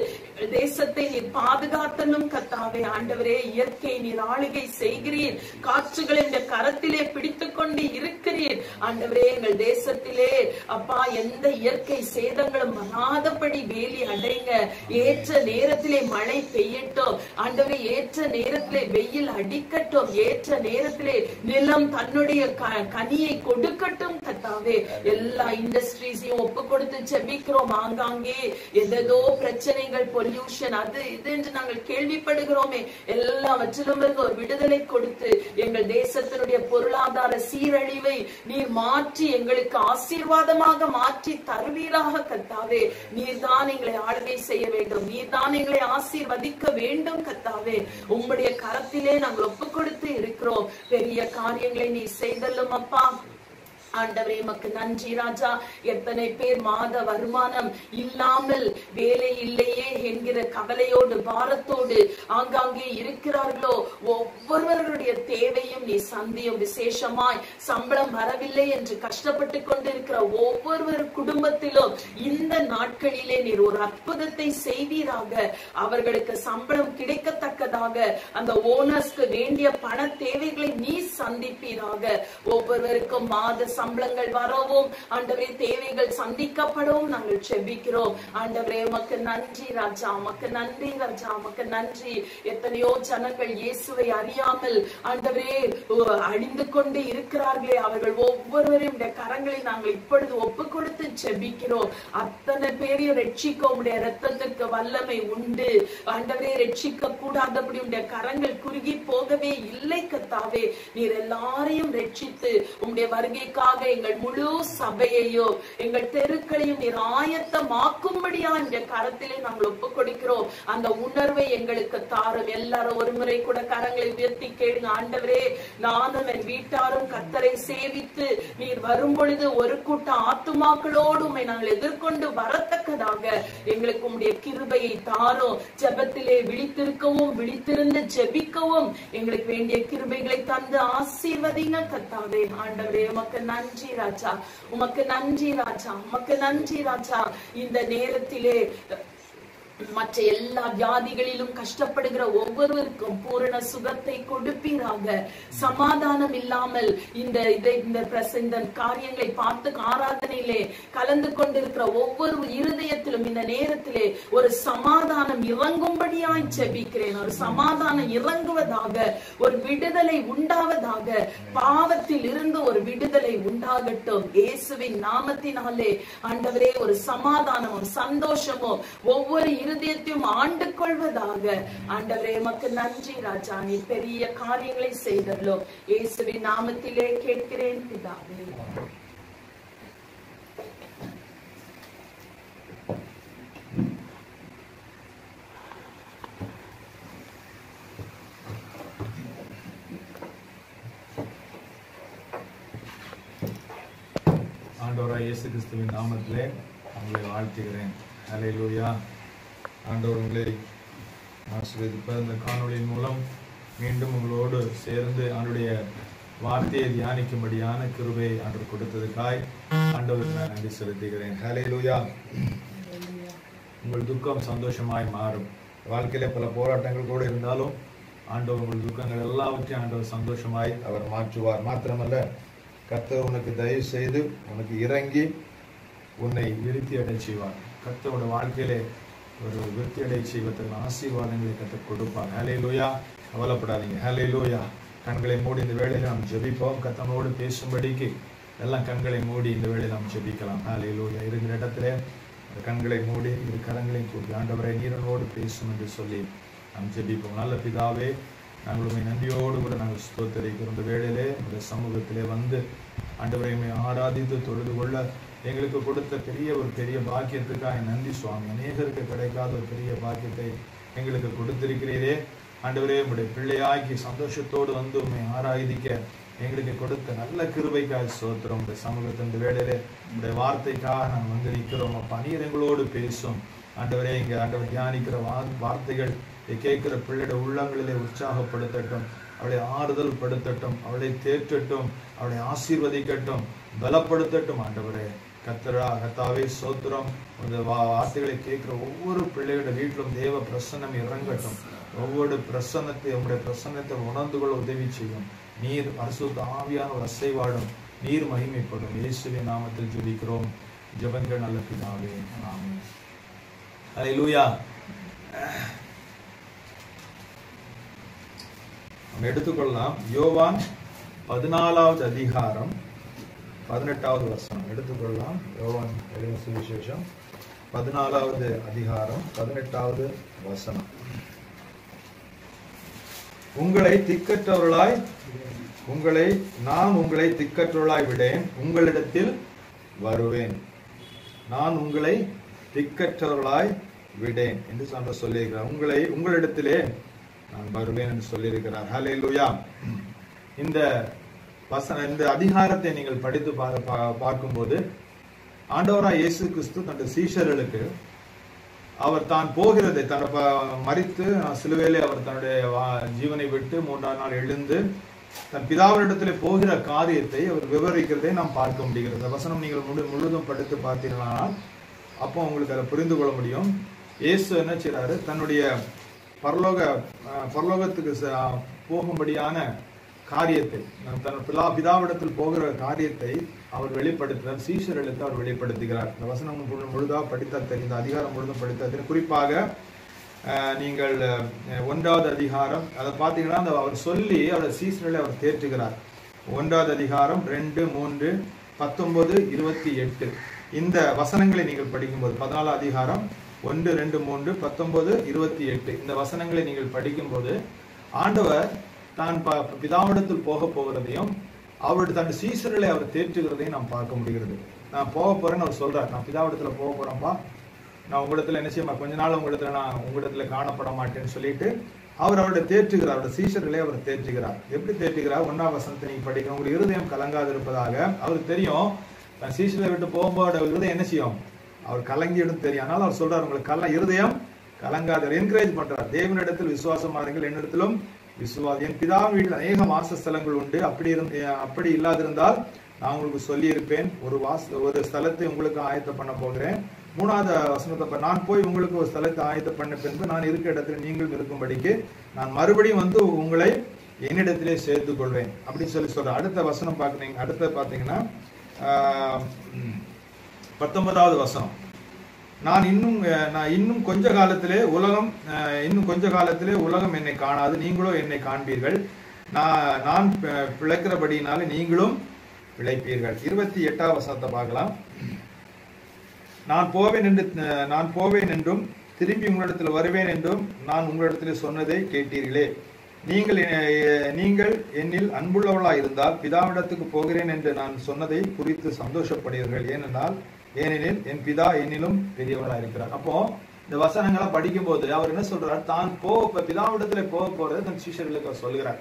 தேசத்தை நீர் பாதுகாத்தலும் கத்தாவே. ஆண்டவரே இயற்கை நீர் ஆளுகை செய்கிறீர். காற்றுகளை இந்த கரத்திலே பிடித்துக் கொண்டு இருக்கிறீர். ஆண்டவரே எங்கள் தேசத்திலே அப்பா எந்த இயற்கை சேதங்களும் வராதபடி வேலி அடைங்க. ஏற்ற நேரத்திலே மழை பெய்யட்டும். ஆண்டவரே ஏற்ற நேரத்திலே வெயில் அடிக்கட்டும். ஏற்ற நேரத்திலே நிலம் தன்னுடைய க- கனியை கொடுக்கட்டும் கத்தாவே. எல்லா இண்டஸ்ட்ரீஸையும் ஒப்பு கொடுத்து செபிக்கிறோம் ஆங்காங்கே. எதோ பிரச்சனைகள் பொல்யூஷன் அது இது என்று நாங்கள் கேள்விப்படுகிறோமே. எல்லாவற்றிலும் இருந்து ஒரு விடுதலை கொடுத்து எங்கள் தேசத்தினுடைய பொருளாதார சீரழிவை நீர் மாற்றி எங்களுக்கு ஆசீர்வாதமாக மாற்றி தருவீராக கத்தாவே நீர்தான் எங்களை ஆளுகை செய்ய வேண்டும். நீர்தான் எங்களை ஆசீர்வதிக்க வேண்டும் கத்தாவே உம்முடைய கரத்திலே நாங்கள் ஒப்பு கொடுத்து இருக்கிறோம். பெரிய காரியங்களை நீ செய்தல்லும் அப்பா. ஆண்டவரே மக்கு நன்றி ராஜா. எத்தனை பேர் மாத வருமானம் இல்லாமல் வேலை இல்லையே என்கிற கவலையோடு பாரத்தோடு ஆங்காங்கே இருக்கிறார்களோ ஒவ்வொருவருடைய தேவையும் நீ சந்தியும். விசேஷமாய் சம்பளம் வரவில்லை என்று கஷ்டப்பட்டு கொண்டிருக்கிற ஒவ்வொருவர் குடும்பத்திலும் இந்த நாட்களிலே நீர் ஒரு அற்புதத்தை செய்வீராக. அவர்களுக்கு சம்பளம் கிடைக்கத்தக்கதாக அந்த ஓனர்ஸ்க்கு வேண்டிய பண தேவைகளை நீ சந்திப்பீராக. ஒவ்வொருவருக்கும் மாத சம்பளங்கள் வரவும். ஆண்டவரே தேவைகள் சந்திக்கப்படவும் நாங்கள் செபிக்கிறோம். ஆண்டவரே உமக்கு நன்றி ராஜா. உமக்கு நன்றி ராஜா. உமக்கு நன்றி. எத்தனையோ ஜனங்கள் இயேசுவை அறியாமல் ஆண்டவரே உ- அழிந்து கொண்டு இருக்கிறார்களே. அவர்கள் ஒவ்வொருவரையும் உடைய கரங்களில் நாங்கள் இப்பொழுது ஒப்பு கொடுத்து செபிக்கிறோம். அத்தனை பேரையும் ரட்சிக்க உடைய ரத்தத்திற்கு வல்லமை உண்டு. ஆண்டவரே ரட்சிக்க கூடாதபடி உடைய கரங்கள் குறுகி போகவே இல்லை கத்தாவே நீர் எல்லாரையும் ரட்சித்து உங்களுடைய வருகைக்காக எங்கள் முழு சபையையோ எங்கள் தெருக்களையும் நீர் ஆயத்தமாக்கும்படியா இந்த கரத்திலே நாங்கள் ஒப்பு கொடுக்கிறோம் அந்த உணர்வை எங்களுக்கு தாரும். எல்லாரும் ஒரு முறை கூட கரங்களை உயர்த்தி கேளுங்க. ஆண்டவரே நானும் என் வீட்டாரும் கத்தரை சேவித்து நீர் வரும் பொழுது ஒரு கூட்டம் ஆத்துமாக்களோடு உண்மை நாங்கள் எதிர்கொண்டு வரத்தக்கதாக எங்களுக்கு உம்முடைய கிருபையை தாரும். ஜபத்திலே விழித்திருக்கவும் விழித்திருந்து ஜெபிக்கவும் எங்களுக்கு வேண்டிய கிருபைகளை தந்து ஆசீர்வதிங்க கத்தாவே. ஆண்டவரே மக்கள் நன்றி ராஜா. உமக்கு நன்றி ராஜா. உமக்கு நன்றி ராஜா. இந்த நேரத்திலே மற்ற எல்லா வியாதிகளிலும் கஷ்டப்படுகிற ஒவ்வொருவருக்கும் பூரண சுகத்தை கொடுப்பீராக. சமாதானம் இல்லாமல் இந்த இதை இந்த இந்த காரியங்களை பார்த்து ஆராதனையிலே கலந்து கொண்டிருக்கிற ஒவ்வொரு இருதயத்திலும் இந்த நேரத்திலே ஒரு சமாதானம் இறங்கும்படியாய் ஜெபிக்கிறேன். ஒரு சமாதானம் இறங்குவதாக ஒரு விடுதலை உண்டாவதாக பாவத்தில் இருந்து ஒரு விடுதலை உண்டாகட்டும். இயேசுவின் நாமத்தினாலே ஆண்டவரே ஒரு சமாதானமும் சந்தோஷமும் ஒவ்வொரு இருதயத்தையும் ஆண்டு கொள்வதாக ஆண்டவரே உமக்கு நன்றி ராஜா. நீ பெரிய காரியங்களை செய்தല്ലോ இயேசுவின் நாமத்திலே கேட்கிறேன் பிதாவே. ஆண்டவராய் இயேசு கிறிஸ்துவின் நாமத்திலே உங்களை வாழ்த்துகிறேன். ஹalleluya ஆண்டவர் உங்களை ஆசீர்வதிப்பார். இந்த காணொளியின் மூலம் மீண்டும் உங்களோடு சேர்ந்து ஆண்டுடைய வார்த்தையை தியானிக்கும்படியான கிருபை அன்று கொடுத்ததுக்காய் ஆண்டவர் நான் நன்றி செலுத்துகிறேன். ஹalleluya உங்கள் துக்கம் சந்தோஷமாய் மாறும். வாழ்க்கையில பல போராட்டங்கள் கூட இருந்தாலும் ஆண்டவர் உங்கள் துக்கங்கள் எல்லாவற்றையும் ஆண்டவர் சந்தோஷமாய் அவர் மாற்றுவார். மாத்திரமல்ல கர்த்தர் உனக்கு தயவு செய்து உனக்கு இறங்கி உன்னை விருத்தி அடை செய்வார் கர்த்தரோட வாழ்க்கையிலே ஒரு விருத்தி அடைய செய்வதற்கு ஆசீர்வாதங்களை கற்றுக் கொடுப்பார். ஹலே லோயா கவலைப்படாதீங்க. ஹலே லோயா கண்களை மூடி இந்த வேலையில் நாம் ஜெபிப்போம். கத்தனோடு பேசும்படிக்கு எல்லாம் கண்களை மூடி இந்த வேலையில் நாம் ஜெபிக்கலாம். ஹலே லோயா இருக்கிற இடத்துல அந்த கண்களை மூடி இரு கரங்களையும் கூப்பி ஆண்டவரை நீரனோடு பேசும் என்று சொல்லி நாம் ஜெபிப்போம். நல்ல பிதாவே நாங்கள் உண்மை நன்றியோடு கூட நாங்கள் ஸ்தோத்தரிக்கிறோம். இந்த வேளையிலே இந்த சமூகத்திலே வந்து ஆண்டவரை ஆராதித்து தொழுது கொள்ள எங்களுக்கு கொடுத்த பெரிய ஒரு பெரிய பாக்கியத்துக்காக நன்றி சுவாமி. அநேகருக்கு கிடைக்காத ஒரு பெரிய பாக்கியத்தை எங்களுக்கு கொடுத்திருக்கிறீரே. ஆண்டவரே உங்களுடைய பிள்ளையாக்கி சந்தோஷத்தோடு வந்து உண்மை ஆராய்திக்க எங்களுக்கு கொடுத்த நல்ல கிருபைக்காக சோத்திரம் இந்த சமூகத்தின் இந்த வேளையிலே உடைய வார்த்தைக்காக நாங்கள் வந்து நிற்கிறோம் அப்ப எங்களோடு பேசும். ஆண்டவரே இங்கே ஆண்டவர் தியானிக்கிற வா- வார்த்தைகள் கேட்கிற பிள்ளைയുടെ உள்ளங்களிலே உற்சாகப்படுத்தட்டும். அவளை ஆறுதல் படுத்தட்டும். அவளை தேற்றட்டும். அவளை ஆசீர்வதிக்கட்டும். பலப்படுத்தட்டும் ஆண்டவரே. கத்தரா கத்தாவே சோத்திரம் இந்த வா- வார்த்தைகளை கேட்குற ஒவ்வொரு பிள்ளைகளோட வீட்டிலும் தேவ பிரசன்னம் இறங்கட்டும். ஒவ்வொரு பிரசன்னத்தை உங்களுடைய பிரசன்னத்தை உணர்ந்து கொள்ள உதவி செய்யும். நீர் அரசு ஆவியான ஒரு அசைவாடும். நீர் மகிமைப்படும். இயேசுவின் நாமத்தில் ஜெபிக்கிறோம். ஜெபங்கள் நல்ல பிதாவே ஆமென். அலை நம்ம எடுத்துக்கொள்ளலாம். யோவான் பதினாலாவது அதிகாரம். பதினெட்டாவது வசனம். எடுத்துக்கொள்ளலாம். யோவான் எழுதின சுவிசேஷம். பதினாலாவது அதிகாரம் பதினெட்டாவது வசனம். உங்களை திக்கற்றவர்களாய் உங்களை நான் உங்களை திக்கற்றவர்களாய் விடேன். உங்களிடத்தில் வருவேன். நான் உங்களை திக்கற்றவர்களாய் விடேன் என்று சொன்ன சொல்லியிருக்கிறார். உங்களை உங்களிடத்திலே நான் வருவேன் என்று சொல்லியிருக்கிறார். ஹalleluya இந்த வசன இந்த அதிகாரத்தை நீங்கள் படித்து பா- பா- பார்க்கும்போது ஆண்டவரா இயேசு கிறிஸ்து தன்னுடைய சீஷர்களுக்கு அவர் தான் போகிறதை தன்னை ப- மரித்து சிலுவையிலே அவர் தன்னுடைய வா- ஜீவனை விட்டு மூன்றாம் நாள் எழுந்து தன் பிதாவினிடத்திலே போகிற காரியத்தை அவர் விவரிக்கிறதை நாம் பார்க்க முடிகிறது. அந்த வசனம் நீங்கள் முழு முழுதும் படித்து பார்த்தீர்களானால் அப்போ உங்களுக்கு அதை புரிந்து கொள்ள முடியும். இயேசு என்ன செய்கிறாரு தன்னுடைய பரலோக பரலோகத்துக்கு ச- போகும்படியான காரியத்தை நம் தன் பிதா பிதாவிடத்தில் போகிற காரியத்தை அவர் வெளிப்படுத்துகிறார் சீஷர்களுக்கு அவர் வெளிப்படுத்துகிறார். இந்த வசனம் முழுதாக படித்தால் தெரிந்த அதிகாரம் முழுதும் படித்தால் தெரியும் குறிப்பாக நீங்கள் ஒன்றாவது அதிகாரம் அதை பார்த்தீங்கன்னா அந்த அவர் சொல்லி அவருடைய சீசனில் அவர் தேற்றுகிறார். ஒன்றாவது அதிகாரம் ரெண்டு மூன்று பத்தொன்பது இருபத்தி எட்டு. இந்த வசனங்களை நீங்கள் படிக்கும்போது பதினாலு அதிகாரம் ஒன்று ரெண்டு மூன்று பத்தொன்பது இருபத்தி எட்டு. இந்த வசனங்களை நீங்கள் படிக்கும்போது ஆண்டவர் தான் பிதாவிடத்தில் போக போகிறதையும் அவருடைய தன் சீசர்களை அவர் தேற்றுகிறதையும் நாம் பார்க்க முடிகிறது. நான் போக போறேன்னு அவர் சொல்றார். நான் பிதாவிடத்துல போக போறேன்ப்பா நான் உங்களிடத்துல என்ன செய்ய கொஞ்ச நாள் உங்களிடத்துல நான் உங்களிடத்துல காணப்பட மாட்டேன்னு சொல்லிட்டு அவர் அவருடைய தேற்றுகிறார். அவருடைய சீசர்களே அவர் தேற்றுகிறார். எப்படி தேற்றுகிறார்? ஒன்னாம் வசனத்தை நீங்க படிக்க உங்களுக்கு இருதயம் கலங்காது இருப்பதாக அவருக்கு தெரியும். தன் சீஷரை விட்டு போகும்போது அவர் இருதயம் என்ன செய்யும்? அவர் கலங்கிடும் தெரியும். அதனால அவர் சொல்றாரு உங்களுக்கு கல இருதயம் கலங்காத. என்கரேஜ் பண்றார். தேவனிடத்தில் விசுவாசமா இருங்கள். என்னிடத்திலும் விசுவாசி என் பிதாவின் வீட்டில் அநேக வாசஸ்தலங்கள் உண்டு. அப்படி இருந்து அப்படி இல்லாதிருந்தால் நான் உங்களுக்கு சொல்லியிருப்பேன். ஒரு வாச ஒரு ஸ்தலத்தை உங்களுக்கு ஆயத்தம் பண்ண போகிறேன். மூணாவது வசனத்தை நான் போய் உங்களுக்கு ஒரு ஸ்தலத்தை ஆயத்தம் பண்ண பின்பு நான் இருக்க இடத்துல நீங்களும் இருக்கும்படிக்கு நான் மறுபடியும் வந்து உங்களை என்னிடத்திலே சேர்த்து கொள்வேன் அப்படின்னு சொல்லி சொல்றேன் அடுத்த வசனம் பார்க்குறீங்க அடுத்த பார்த்தீங்கன்னா ஆஹ், பத்தொன்பதாவது வசனம். நான் இன்னும் நான் இன்னும் கொஞ்ச காலத்திலே உலகம் அஹ், இன்னும் கொஞ்ச காலத்திலே உலகம் என்னை காணாது நீங்களும் என்னை காண்பீர்கள். நான் நான் பி- பிழைக்கிறபடியினாலே நீங்களும் பிழைப்பீர்கள். இருபத்தி எட்டாவது வசனத்தை பார்க்கலாம். நான் போவேன் என்று அஹ், நான் போவேன் என்றும் திரும்பி உங்களிடத்தில் வருவேன் என்றும் நான் உங்களிடத்தில் சொன்னதை கேட்டீர்களே. நீங்கள் நீங்கள் என்னில் அன்புள்ளவளாக இருந்தால் பிதாவிடத்துக்கு போகிறேன் என்று நான் சொன்னதை குறித்து சந்தோஷப்படுவீர்கள். ஏனென்றால் ஏனெனில் என் பிதா என்னிலும் பெரியவராக இருக்கிறார். அப்போ இந்த வசனங்களை படிக்கும்போது அவர் என்ன சொல்றார்? தான் போ இப்ப பிதாவிடத்துல போக போறது தன் சீஷர்களுக்கு அவர் சொல்கிறார்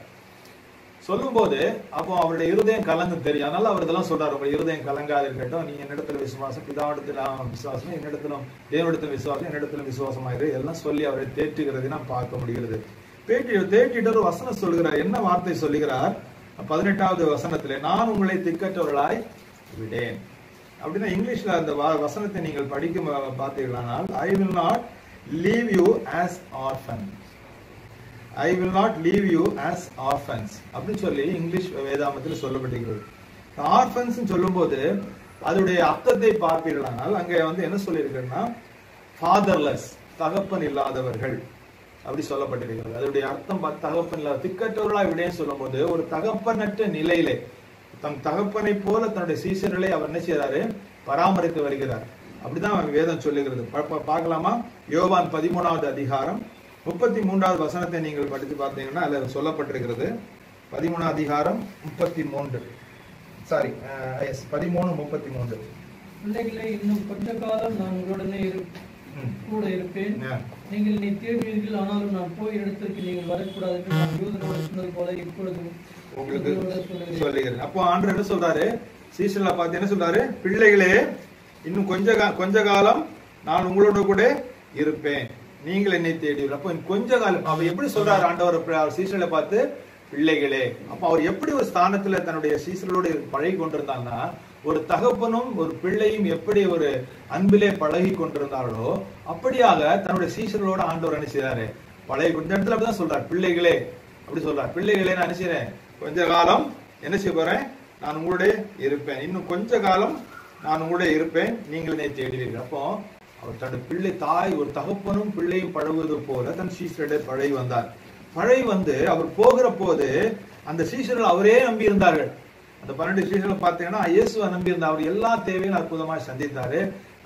சொல்லும்போது அப்போ அவருடைய இருதயம் கலங்கு தெரியும். அதனால அவர் இதெல்லாம் சொல்றாரு. உங்க இருதயம் கலங்காது இருக்கட்டும் நீ என்னிடத்துல விசுவாசம் பிதாவிடத்துல விசுவாசம் என்னிடத்திலும் தேவனிடத்துல விசுவாசம் என்னிடத்துல விசுவாசமாயிரு எல்லாம் சொல்லி அவரை தேற்றுகிறதை நாம் பார்க்க முடிகிறது. தேற்றி தேட்டிட்டு ஒரு வசனம் சொல்கிறார் என்ன வார்த்தை சொல்லுகிறார்? பதினெட்டாவது வசனத்திலே நான் உங்களை திக்கற்றவர்களாய் விடேன் அப்படின்னா இங்கிலீஷ்ல அந்த வ- வசனத்தை நீங்கள் படிக்கும் பார்த்தீர்களானால் I will not leave you as orphan I will not leave you as orphans அப்படின்னு சொல்லி இங்கிலீஷ் வேதாமத்தில் சொல்லப்பட்டிருக்கிறது. ஆர்ஃபன்ஸ் சொல்லும்போது அதனுடைய அர்த்தத்தை பார்ப்பீர்களானால் அங்கே வந்து என்ன சொல்லியிருக்குன்னா ஃபாதர்லெஸ் தகப்பன் இல்லாதவர்கள். அப்படி சொல்லப்பட்டிருக்கிறது. அதனுடைய அர்த்தம் தகப்பன் இல்லாத திக்கற்றவர்களா விடையே சொல்லும்போது ஒரு தகப்பனற்ற நிலையிலே தன் தகப்பனை போல தன்னுடைய சீசர்களை அவர் என்ன செய்றாரு? பராமரித்து வருகிறார். அப்படிதான் வேதம் சொல்லுகிறது. பார்க்கலாமா? யோவான் பதிமூணாவது அதிகாரம். முப்பத்தி மூன்றாவது வசனத்தை நீங்கள் படித்து பார்த்தீங்கன்னா அதில் சொல்லப்பட்டிருக்கிறது. பதிமூணாவது அதிகாரம் முப்பத்தி மூன்று சாரி எஸ் பதிமூணு முப்பத்தி மூன்று பிள்ளைகளே இன்னும் கொஞ்ச காலம் நான் உங்களுடனே. கூட இருப்பேன். நீங்கள் நீ தேடுவீர்கள் ஆனாலும் நான் போய் இடத்திற்கு நீங்கள் வரக்கூடாது நான் யூதனோடு சொன்னது போல இப்பொழுது உங்களுக்கு சொல்லுங்கள் சொல்லுகிறேன். அப்போ ஆண்டு என்ன சொல்றாரு? சீசன்ல பார்த்து என்ன சொல்றாரு? பிள்ளைகளே இன்னும் கொஞ்ச கா- கொஞ்ச காலம் நான் உங்களோட கூட இருப்பேன். நீங்கள் என்னை தேடி அப்போ கொஞ்ச காலம் அவர் எப்படி சொல்றாரு ஆண்டவர்? அவர் சீசன்ல பார்த்து பிள்ளைகளே அப்ப அவர் எப்படி ஒரு ஸ்தானத்துல தன்னுடைய சீசர்களோடு பழகி கொண்டிருந்தாங்கன்னா ஒரு தகப்பனும் ஒரு பிள்ளையும் எப்படி ஒரு அன்பிலே பழகி கொண்டிருந்தார்களோ அப்படியாக தன்னுடைய சீசர்களோட ஆண்டவர் என்ன செய்றாரு? பழகி கொண்ட இடத்துல அப்படிதான் சொல்றார். பிள்ளைகளே அப்படி சொல்றார். பிள்ளைகளே நான் என்ன கொஞ்ச காலம் என்ன செய்ய போறேன்? நான் உங்களோட இருப்பேன். இன்னும் கொஞ்ச காலம் நான் உங்களோட இருப்பேன். நீங்கள் என்னை தேடுவீர்கள். அப்போ அவர் தன் பிள்ளை தாய் ஒரு தகப்பனும் பிள்ளையும் பழகுவது போல தன் சீசரிடம் பழகி வந்தார். பழகி வந்து அவர் போகிற போது அந்த சீசர்கள் அவரே நம்பி இருந்தார்கள். அந்த பன்னெண்டு சீசர்கள் பார்த்தீங்கன்னா இயேசுவை நம்பி இருந்தார் அவர் எல்லா தேவையும் அற்புதமாய் சந்தித்தாரு.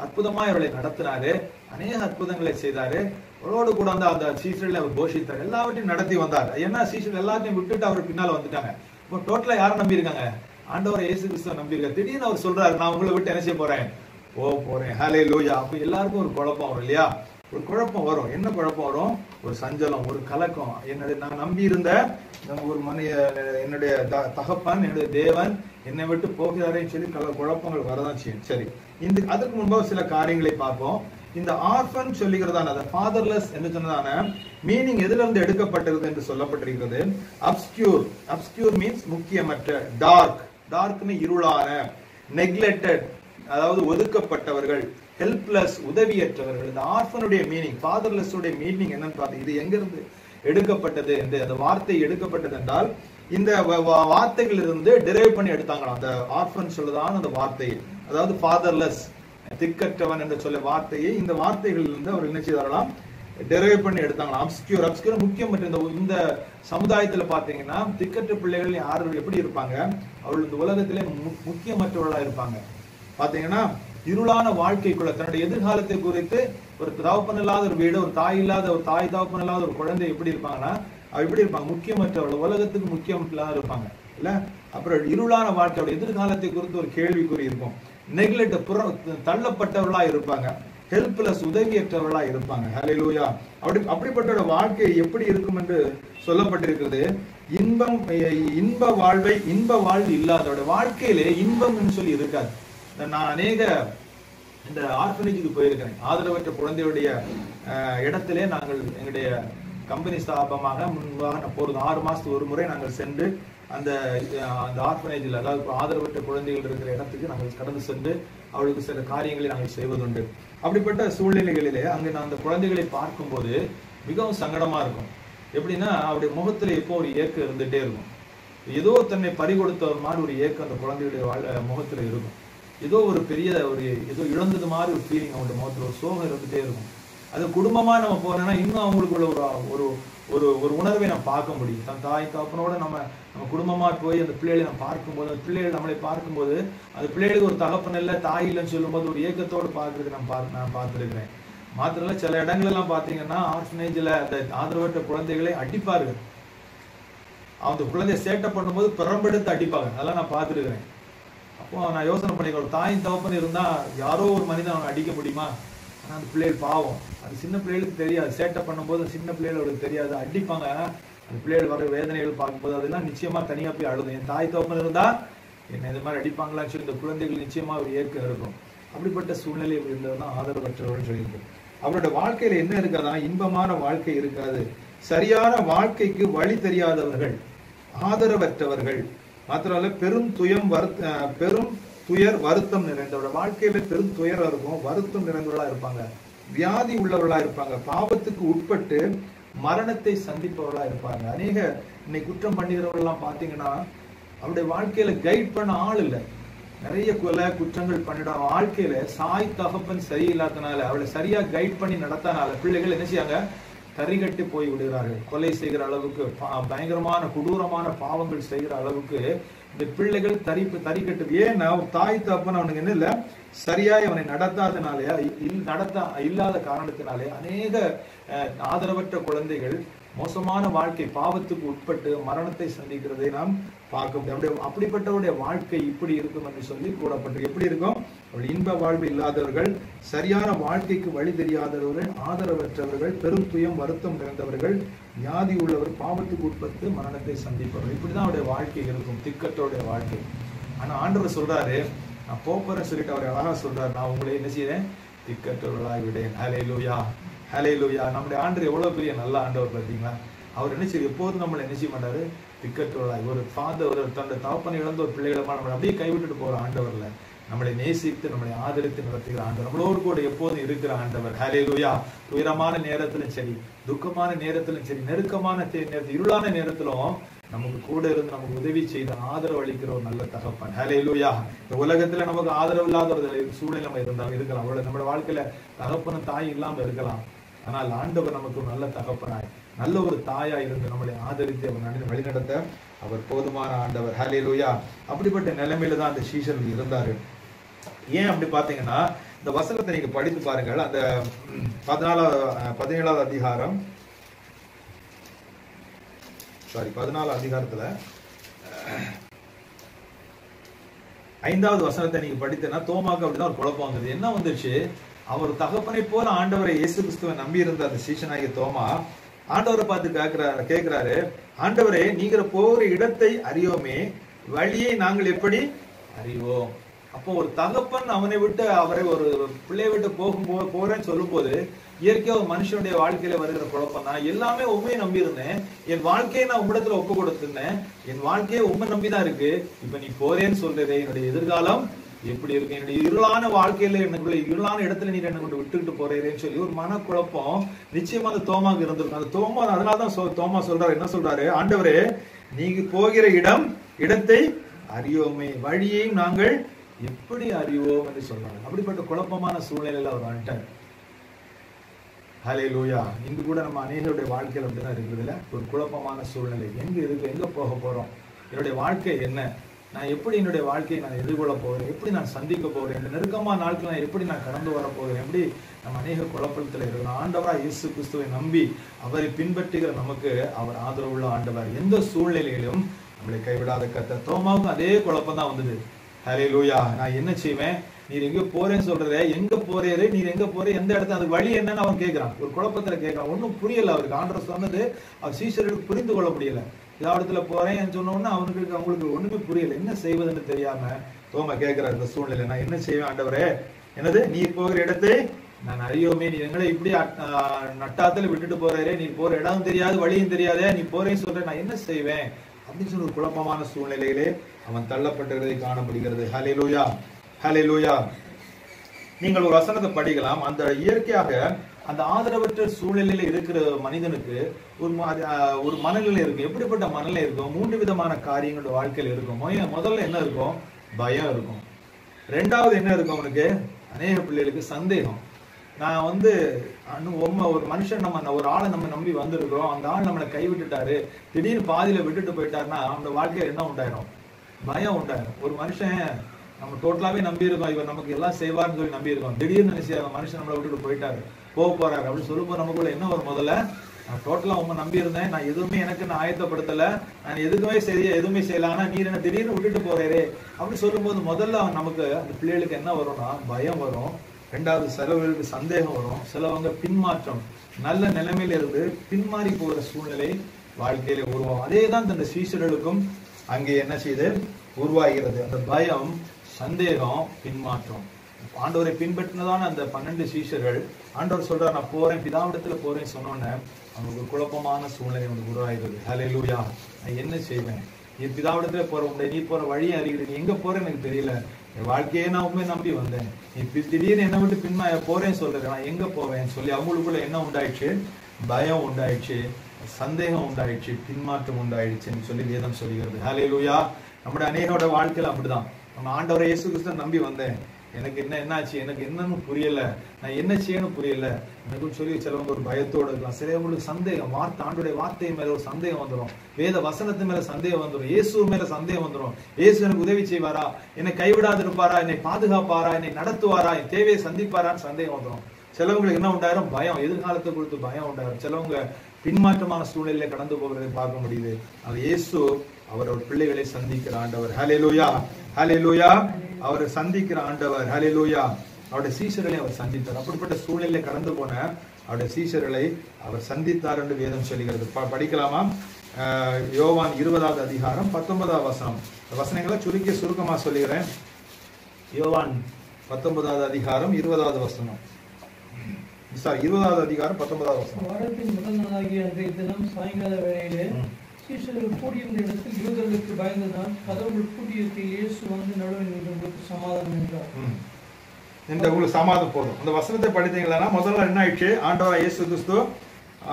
அற்புதமாய் அவர்களை நடத்தினாரு. அநேக அற்புதங்களை செய்தாரு. அவரோடு கூட அந்த அந்த சீசர்களை அவர் போஷித்தார் எல்லாவற்றையும் நடத்தி வந்தார். ஏன்னா சீசர்கள் எல்லாத்தையும் விட்டுட்டு அவர் பின்னால் வந்துட்டாங்க. இப்போ டோட்டலாக யாரை நம்பியிருக்காங்க? ஆண்டவர் இயேசு கிறிஸ்துவ நம்பி திடீர்னு அவர் சொல்றாரு நான் உங்களை விட்டு என்ன செய்ய போறேன்? ஓ போறேன். ஹலே லூயா அப்போ எல்லாருக்கும் ஒரு குழப்பம் வரும் இல்லையா? ஒரு குழப்பம் வரும். என்ன குழப்பம் வரும்? ஒரு சஞ்சலம் ஒரு கலக்கம். என்னுடைய நான் நம்பி இருந்த நம்ம ஒரு மனித என்னுடைய த- தகப்பன் என்னுடைய தேவன் என்னை விட்டு போகிறாரேன்னு சொல்லி கல குழப்பங்கள் வரதான் செய்யும். சரி. இந்த அதுக்கு முன்பாக சில காரியங்களை பார்ப்போம். இந்த ஆர்ஃபன் சொல்லுகிறதான அந்த ஃபாதர்லெஸ் என்று சொன்னதான மீனிங் எதுல இருந்து என்று சொல்லப்பட்டிருக்கிறது. அப்ஸ்கியூர் அப்ஸ்கியூர் மீன்ஸ் முக்கியமற்ற டார்க் டார்க்னு இருளான நெக்லெக்டட் அதாவது ஒதுக்கப்பட்டவர்கள் ஹெல்ப்லெஸ் உதவியற்றவர்கள். இந்த ஆர்ஃபனுடைய மீனிங் ஃபாதர்லெஸுடைய மீனிங் என்னன்னு பார்த்தீங்க இது எங்கிருந்து எடுக்கப்பட்டது என்று அந்த வார்த்தை எடுக்கப்பட்டது என்றால் இந்த வ- வார்த்தைகளிலிருந்து டிரைவ் பண்ணி எடுத்தாங்களாம். அந்த ஆர்ஃபன் சொல்லுதான அந்த வார்த்தை. அதாவது ஃபாதர்லெஸ் திக்கற்றவன் என்று சொல்ல வார்த்தையை இந்த வார்த்தைகளிலிருந்து அவர் என்ன செய்தாரலாம் டெரைவ் பண்ணி எடுத்தாங்களாம். அப்ஸ்கியூர் அப்ஸ்கியூர் முக்கியம் மற்றும் இந்த இந்த சமுதாயத்துல பாத்தீங்கன்னா திக்கற்ற பிள்ளைகள் யாரு எப்படி இருப்பாங்க? அவர்கள் இந்த உலகத்திலே மு- முக்கியமற்றவர்களா இருப்பாங்க. பாத்தீங்கன்னா இருளான வாழ்க்கைக்குள்ள தன்னுடைய எதிர்காலத்தை குறித்து ஒரு தகப்பன் இல்லாத ஒரு வீடு ஒரு தாய் இல்லாத ஒரு தாய் தகப்பன் இல்லாத ஒரு குழந்தை எப்படி இருப்பாங்கன்னா அவ எப்படி இருப்பாங்க? முக்கியமற்றவர்கள் உலகத்துக்கு முக்கியம் இல்லாத இருப்பாங்க. இல்ல? அப்புறம் இருளான வாழ்க்கையோட எதிர்காலத்தை குறித்து ஒரு கேள்விக்குறி இருக்கும். நெக்லெக்ட் புற தள்ளப்பட்டவர்களா இருப்பாங்க. ஹெல்ப்லெஸ் உதவியற்றவர்களா இருப்பாங்க. ஹalleluya அப்படி அப்படிப்பட்ட வாழ்க்கை எப்படி இருக்கும் என்று சொல்லப்பட்டிருக்கிறது. இன்பம் இன்ப வாழ்வை இன்ப வாழ்வு இல்லாதோட வாழ்க்கையிலே இன்பம்னு சொல்லி இருக்காது. நான் அநேக இந்த ஆர்ஃபனேஜுக்கு போயிருக்கிறேன். ஆதரவற்ற குழந்தையுடைய அஹ், இடத்திலே நாங்கள் எங்களுடைய கம்பெனி ஸ்தாபமாக முன்பாக நான் போகிறது ஆறு மாசத்துக்கு ஒரு முறை நாங்கள் சென்று அந்த அந்த ஆர்ஃபனேஜில் அதாவது ஆதரவற்ற குழந்தைகள் இருக்கிற இடத்துக்கு நாங்கள் கடந்து சென்று அவளுக்கு சில காரியங்களை நாங்கள் செய்வதுண்டு. அப்படிப்பட்ட சூழ்நிலைகளிலே அங்கே நான் அந்த குழந்தைகளை பார்க்கும்போது மிகவும் சங்கடமா இருக்கும். எப்படின்னா அவருடைய முகத்துல எப்போ ஒரு ஏக்கம் இருந்துகிட்டே இருக்கும். ஏதோ தன்னை பறிகொடுத்த மாதிரி ஒரு ஏக்கம் அந்த குழந்தையுடைய வாழ் முகத்துல இருக்கும். ஏதோ ஒரு பெரிய ஒரு ஏதோ இழந்தது மாதிரி ஒரு ஃபீலிங் அவங்களுடைய முகத்துல ஒரு சோகம் இருந்துகிட்டே இருக்கும். அது குடும்பமா நம்ம போனோம்னா இன்னும் அவங்களுக்குள்ள ஒரு ஒரு ஒரு ஒரு உணர்வை நம்ம பார்க்க முடியும். தன் தாய் தகப்பனோட நம்ம நம்ம குடும்பமாக போய் அந்த பிள்ளைகளை நம்ம பார்க்கும்போது அந்த பிள்ளைகள் நம்மளை பார்க்கும்போது அந்த பிள்ளைகளுக்கு ஒரு தகப்பன் இல்லை தாய் இல்லைன்னு சொல்லும்போது ஒரு ஏக்கத்தோடு பார்க்கறது நான் பார்த்து நான் பார்த்துருக்கிறேன். மாத்திரம் சில இடங்கள்லாம் பார்த்தீங்கன்னா ஆர்ஃபனேஜில் அந்த ஆதரவற்ற குழந்தைகளை அடிப்பார்கள். அந்த குழந்தைய சேட்டை பண்ணும்போது பிறம்பெடுத்து அடிப்பாங்க. அதெல்லாம் நான் பார்த்துருக்கிறேன். அப்போ நான் யோசனை பண்ணிக்கிறேன். தாயின் தகப்பன் இருந்தால் யாரோ ஒரு மனிதன் அவனை அடிக்க முடியுமா? ஆனால் அந்த பிள்ளைகள் பாவம். அது சின்ன பிள்ளைகளுக்கு தெரியாது. சேட்டை பண்ணும்போது சின்ன பிள்ளைகளுக்கு தெரியாது. அடிப்பாங்க. அந்த பிள்ளைகள் வர வேதனைகள் பார்க்கும்போது அதெல்லாம் நிச்சயமா தனியா போய் அழுதும் என் தாய் தோப்பன் இருந்தா என்ன இது மாதிரி அடிப்பாங்களான்னு சொல்லி இந்த குழந்தைகள் நிச்சயமா ஒரு ஏற்க இருக்கும். அப்படிப்பட்ட சூழ்நிலை இருந்ததுதான் ஆதரவற்றவர்கள் சொல்லியிருக்கு அவரோட வாழ்க்கையில என்ன இருக்காதா இன்பமான வாழ்க்கை இருக்காது. சரியான வாழ்க்கைக்கு வழி தெரியாதவர்கள் ஆதரவற்றவர்கள் மாத்திரம் பெரும் துயம் வருத்த அஹ் பெரும் துயர் வருத்தம் நிறைந்தவர்கள். வாழ்க்கையில பெரும் துயரம் இருக்கும் வருத்தம் நிறைந்தவர்களா இருப்பாங்க. வியாதி உள்ளவர்களா இருப்பாங்க. பாவத்துக்கு உட்பட்டு மரணத்தை சந்திப்பவர்களா இருப்பாங்க. அநேக இன்னைக்கு குற்றம் பண்ணுகிறவர்கள்லாம் பாத்தீங்கன்னா அவருடைய வாழ்க்கையில கைட் பண்ண ஆள் இல்லை. நிறைய கொலை குற்றங்கள் பண்ணிட வாழ்க்கையில சாய் தகப்பன் சரியில்லாதனால அவளை சரியா கைட் பண்ணி நடத்தனால பிள்ளைகள் என்ன செய்யாங்க தறிகட்டி போய் விடுகிறார்கள். கொலை செய்கிற அளவுக்கு பயங்கரமான கொடூரமான பாவங்கள் செய்கிற அளவுக்கு இந்த பிள்ளைகள் தரிப்பு தறிக்கட்டு ஏன்னா அவன் தாய் தப்பன் அவனுக்கு என்ன இல்லை சரியாய் அவனை நடத்தாதனாலே இல் நடத்த இல்லாத காரணத்தினாலே அநேக ஆதரவற்ற குழந்தைகள் மோசமான வாழ்க்கை பாவத்துக்கு உட்பட்டு மரணத்தை சந்திக்கிறதை நாம் பார்க்க முடியும். அப்படிப்பட்டவருடைய வாழ்க்கை இப்படி இருக்கும் என்று சொல்லி கூடப்பட்டு எப்படி இருக்கும்? இன்ப வாழ்வு இல்லாதவர்கள் சரியான வாழ்க்கைக்கு வழி தெரியாதவர்கள் ஆதரவற்றவர்கள் பெரும் துயம் வருத்தம் நிறைந்தவர்கள் வியாதி உள்ளவர் பாவத்துக்கு உட்பட்டு மரணத்தை சந்திப்பவர்கள். இப்படிதான் அவருடைய வாழ்க்கை இருக்கும் திக்கற்றோடைய வாழ்க்கை. ஆனா ஆண்டவர் சொல்றாரு நான் போப்பறேன் சொல்லிட்டு அவர் அழகா சொல்றாரு நான் உங்களை என்ன செய்யறேன் திக்கற்றவர்களாய் விடேன் ஹலே லூயா ஹலே லூயா நம்முடைய ஆண்டவர் எவ்வளவு பெரிய நல்ல ஆண்டவர் பார்த்தீங்களா? அவர் என்ன செய்ய எப்போதும் நம்மளை என்ன செய்ய மாட்டாரு? திக்கற்றவர்களாய் ஒரு ஃபாதர் ஒரு தன்னுடைய தகப்பனை இழந்த ஒரு பிள்ளைகளை நம்மளை அப்படியே கைவிட்டுட்டு போற ஆண்டவர்ல. நம்மளை நேசித்து நம்மளை ஆதரித்து நடத்துகிற ஆண்டவர் நம்மளோடு கூட எப்போதும் இருக்கிற ஆண்டவர். ஹலே லூயா துயரமான நேரத்திலும் சரி துக்கமான நேரத்திலும் சரி நெருக்கமான தே- நேரத்தில் இருளான நேரத்திலும் நமக்கு கூட இருந்து நமக்கு உதவி செய்து ஆதரவு அளிக்கிற ஒரு நல்ல தகப்பன். ஹலே லூயா இந்த உலகத்துல நமக்கு ஆதரவு இல்லாத ஒரு சூழ்நிலை நம்ம இருக்கலாம். அவ்வளவு நம்மளோட வாழ்க்கையில தகப்பனும் தாய் இல்லாம இருக்கலாம். ஆனால் ஆண்டவர் நமக்கு ஒரு நல்ல தகப்பனாய் நல்ல ஒரு தாயா இருந்து நம்மளை ஆதரித்து அவர் நடி- வழிநடத்த அவர் போதுமான ஆண்டவர். ஹலே லூயா அப்படிப்பட்ட நிலைமையில தான் அந்த சீசன் இருந்தாரு ஏன் அப்படி பாத்தீங்கன்னா இந்த வசனத்தை நீங்க படித்து பாருங்கள். அந்த பதினாலாவது பதினேழாவது அதிகாரம். சாரி பதினாலு அதிகாரத்துல ஐந்தாவது வசனத்தை நீங்க படித்தேன்னா தோமாக்கு அப்படிதான் ஒரு குழப்பம் வந்தது. என்ன வந்துச்சு? அவர் தகப்பனை போல ஆண்டவரை இயேசு கிறிஸ்துவை நம்பி இருந்த அந்த சீசனாகிய தோமா ஆண்டவரை பார்த்து கேட்கிறாரு கேட்கிறாரு ஆண்டவரே நீங்க போகிற இடத்தை அறியோமே வழியை நாங்கள் எப்படி அறிவோம்? அப்போ ஒரு தகப்பன் அவனை விட்டு அவரை ஒரு பிள்ளையை விட்டு போகும் போ- போறேன்னு சொல்லும்போது இயற்கையா ஒரு மனுஷனுடைய வாழ்க்கையில வருகிற குழப்பம் தான் எல்லாமே உண்மையை நம்பி இருந்தேன் என் வாழ்க்கையை நான் உம்மிடத்துல ஒப்பு கொடுத்திருந்தேன். என் வாழ்க்கையை உண்மை நம்பி தான் இருக்கு. இப்ப நீ போறேன்னு சொல்றதே என்னுடைய எதிர்காலம். எப்படி இருக்கு? என்னுடைய இருளான வாழ்க்கையில எனக்குள்ள இருளான இடத்துல நீ என்ன கொண்டு விட்டுக்கிட்டு போறேன்னு சொல்லி ஒரு மனக்குழப்பம் நிச்சயமா அந்த தோமாக்கு இருந்திருக்கும். அந்த தோமா அதனாலதான் தோமா சொல்றாரு என்ன சொல்றாரு? ஆண்டவரே நீங்க போகிற இடம் இடத்தை அறியோமே வழியையும் நாங்கள் எப்படி அறிவோம் என்று சொல்றாங்க அப்படிப்பட்ட குழப்பமான சூழ்நிலையில அவர் வந்துட்டார். ஹலே லூயா இங்கு கூட நம்ம அநேகருடைய வாழ்க்கையில் அப்படிதான் இருக்குதுல்ல ஒரு குழப்பமான சூழ்நிலை. எங்க இருக்கு எங்க போக போறோம்? என்னுடைய வாழ்க்கை என்ன? நான் எப்படி என்னுடைய வாழ்க்கையை நான் எதிர்கொள்ள போகிறேன்? எப்படி நான் சந்திக்க போகிறேன்? இந்த நெருக்கமான நாட்கள் நான் எப்படி நான் கடந்து வர போகிறேன்? எப்படி நம்ம அநேக குழப்பத்தில் இருக்கிறோம். ஆண்டவராக இயேசு கிறிஸ்துவை நம்பி அவரை பின்பற்றுகிற நமக்கு அவர் ஆதரவுள்ள ஆண்டவர். எந்த சூழ்நிலையிலும் நம்மளை கைவிடாத கத்த தோமாவுக்கும் அதே குழப்பம் தான் வந்தது. ஹலே லூயா நான் என்ன செய்வேன்? நீர் எங்க போறேன்னு சொல்றதே எங்க போறேரு நீர் எங்க போற எந்த இடத்துல அது வழி என்னன்னு அவன் கேட்கிறான். ஒரு குழப்பத்துல கேட்கிறான். ஒன்றும் புரியல அவருக்கு. ஆண்டர் சொன்னது அவர் சீசருக்கு புரிந்து கொள்ள முடியல. எல்லா இடத்துல போறேன் சொன்னோன்னு அவனுக்கு அவங்களுக்கு ஒண்ணுமே புரியல. என்ன செய்வதுன்னு தெரியாம தோம கேட்கிறார் இந்த சூழ்நிலை நான் என்ன செய்வேன் ஆண்டவரே? என்னது? நீர் போகிற இடத்தை? நான் அறியோமே நீ எங்களை இப்படி நட்டாத்துல விட்டுட்டு போறாரே. நீ போற இடம் தெரியாது வழியும் தெரியாதே. நீ போறேன்னு சொல்ற நான் என்ன செய்வேன்? அப்படின்னு சொல்லி ஒரு குழப்பமான சூழ்நிலையிலே அவன் தள்ளப்பட்டதை காணப்படுகிறது. ஹலே லூயா ஹலே லூயா நீங்கள் ஒரு வசனத்தை படிக்கலாம். அந்த இயற்கையாக அந்த ஆதரவற்ற சூழ்நிலையில இருக்கிற மனிதனுக்கு ஒரு ஒரு மனநிலை இருக்கும். எப்படிப்பட்ட மனநிலை இருக்கும்? மூன்று விதமான காரியங்கள் வாழ்க்கையில் இருக்கும். முதல்ல என்ன இருக்கும்? பயம் இருக்கும். ரெண்டாவது என்ன இருக்கும் அவனுக்கு? அநேக பிள்ளைகளுக்கு சந்தேகம். நான் வந்து அனு- உண்மை ஒரு மனுஷன் நம்ம ஒரு ஆளை நம்ம நம்பி வந்திருக்கிறோம். அந்த ஆள் நம்மளை கைவிட்டுட்டாரு. திடீர்னு பாதியில விட்டுட்டு போயிட்டாருன்னா அந்த வாழ்க்கையில் என்ன உண்டாயிரும்? பயம் உண்டாயிரும் ஒரு மனுஷன் நம்ம டோட்டலாகவே நம்பியிருக்கோம். இவர் நமக்கு எல்லாம் செய்வார்னு சொல்லி நம்பியிருக்கோம். திடீர்னு நினைச்சு மனுஷன் நம்மளை விட்டுட்டு போயிட்டாரு. போக போறாரு. அப்படின்னு சொல்லும்போது நமக்குள்ள என்ன வரும் முதல்ல? நான் டோட்டலாக உங்க நம்பியிருந்தேன். நான் எதுவுமே எனக்கு நான் ஆயத்தப்படுத்தலை? நான் எதுக்குமே சரி எதுவுமே செய்யல. ஆனால் நீர் என்ன திடீர்னு விட்டுட்டு போறேரே? அப்படின்னு சொல்லும்போது முதல்ல அவன் நமக்கு அந்த பிள்ளைகளுக்கு என்ன வரும்னா பயம் வரும். ரெண்டாவது சிலவர்களுக்கு சந்தேகம் வரும். சிலவங்க பின்மாற்றம் நல்ல நிலைமையில இருந்து பின்மாறி போகிற சூழ்நிலை வாழ்க்கையில உருவாகும். அதே தான் அந்த சீசர்களுக்கும் அங்கே என்ன செய்து உருவாகிறது? அந்த பயம் சந்தேகம் பின்மாற்றம். ஆண்டவரை பின்பற்றினதான அந்த பன்னெண்டு சீஷர்கள் ஆண்டவர் சொல்றார் நான் போறேன் பிதாவிடத்துல போறேன்னு சொன்னோன்னே அவங்களுக்கு குழப்பமான சூழ்நிலை அவனுக்கு உருவாகிறது. ஹலே லூயா நான் என்ன செய்வேன்? நீ பிதாவிடத்துல போற உடைய நீ போற வழியை அறிகிறேன் நீ எங்க போற எனக்கு தெரியல. என் வாழ்க்கையே நான் உண்மை நம்பி வந்தேன். நீ திடீர்னு என்ன விட்டு பின்மா போறேன்னு சொல்றேன் நான் எங்க போவேன் சொல்லி அவங்களுக்குள்ள என்ன உண்டாயிடுச்சு? பயம் உண்டாயிடுச்சு. சந்தேகம் உண்டாயிடுச்சு பின்மாற்றம் உண்டாயிடுச்சுன்னு சொல்லி வேதம் சொல்லுகிறது ஹலே லூயா நம்முடைய அநேகோட வாழ்க்கையில அப்படிதான். நம்ம ஆண்டவரை இயேசு கிறிஸ்து நம்பி வந்தேன். எனக்கு என்ன என்னாச்சு? எனக்கு என்னன்னு புரியல. நான் என்ன செய்யணும் புரியல. எனக்கு சொல்லி சிலவங்க ஒரு பயத்தோட இருக்கலாம். சிலவங்களுக்கு சந்தேகம் வார்த்தை ஆண்டுடைய வார்த்தை மேல ஒரு சந்தேகம் வந்துடும் வேத வசனத்து மேல சந்தேகம் வந்துடும் இயேசு மேல சந்தேகம் வந்துடும் இயேசு எனக்கு உதவி செய்வாரா? என்னை கைவிடாது இருப்பாரா என்னை பாதுகாப்பாரா? என்னை நடத்துவாரா? என் தேவையை சந்திப்பாரான்னு சந்தேகம் வந்துடும் சிலவங்களுக்கு என்ன உண்டாயிரும்? பயம். எதிர்காலத்தை கொடுத்து பயம் உண்டாயிரும். சிலவங்க பின்மாற்றமான சூழ்நிலையில கடந்து போகிறதை பார்க்க முடியுது. அது இயேசு அவரோட பிள்ளைகளை சந்திக்கிற ஆண்டவர். ஹலே லோயா ஹலே லோயா அவரை சந்திக்கிற ஆண்டவர். ஹலே லோயா அவருடைய சீசர்களை அவர் சந்தித்தார். அப்படிப்பட்ட சூழ்நிலையில கடந்து போன அவருடைய சீசர்களை அவர் சந்தித்தார் என்று வேதம் சொல்லுகிறது. ப- படிக்கலாமா? யோவான் இருபதாவது அதிகாரம் பத்தொன்பதாவது வசனம். வசனங்களை சுருக்கி சுருக்கமாக சொல்லுகிறேன். யோவான் பத்தொன்பதாவது அதிகாரம் இருபதாவது வசனம். சாரி இருபதாவது அதிகாரம் பத்தொன்பதாவது வசனம். வாரத்தின் முதல் நாளாகிய அன்றைய தினம் சாயங்கால வேளையிலே. சீஷர்கள் கூடியிருந்த இடத்தில் யூதர்களுக்கு பயந்துதான் கதவுகள் கூடியிருக்கையில் இயேசு வந்து நடுவில் நின்று உங்களுக்கு சமாதானம் என்றார். இந்த உங்களுக்கு சமாதம் போதும். அந்த வசனத்தை படித்தீங்களா முதல்ல என்ன ஆயிடுச்சு? ஆண்டவரா இயேசு கிறிஸ்து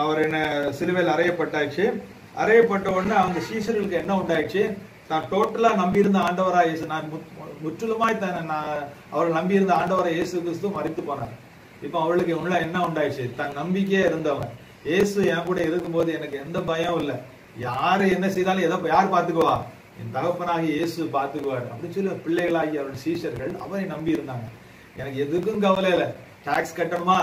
அவர் என்ன சிலுவையில் அறையப்பட்டாச்சு. அறையப்பட்ட உடனே அவங்க சீசர்களுக்கு என்ன உண்டாயிடுச்சு? தான் டோட்டலா நம்பியிருந்த ஆண்டவரா இயேசு நான் முற்றிலுமாய் தன்னை நான் அவர்கள் நம்பியிருந்த ஆண்டவரா இயேசு கிறிஸ்து மறித்து போனார். இப்போ அவளுக்கு உள்ள என்ன உண்டாயிடுச்சு தன் நம்பிக்கையே இருந்தவன். இயேசு என் கூட இருக்கும்போது எனக்கு எந்த பயம் இல்லை. யாரு என்ன செய்தாலும் எதை யார் பார்த்துக்குவா? என் தகப்பனாகி இயேசு பார்த்துக்குவார். அப்படின்னு சொல்லி பிள்ளைகளாகி அவருடைய சீஷர்கள் அவரை நம்பி இருந்தாங்க. எனக்கு எதுக்கும் கவலை இல்லை. டாக்ஸ் கட்டணுமா?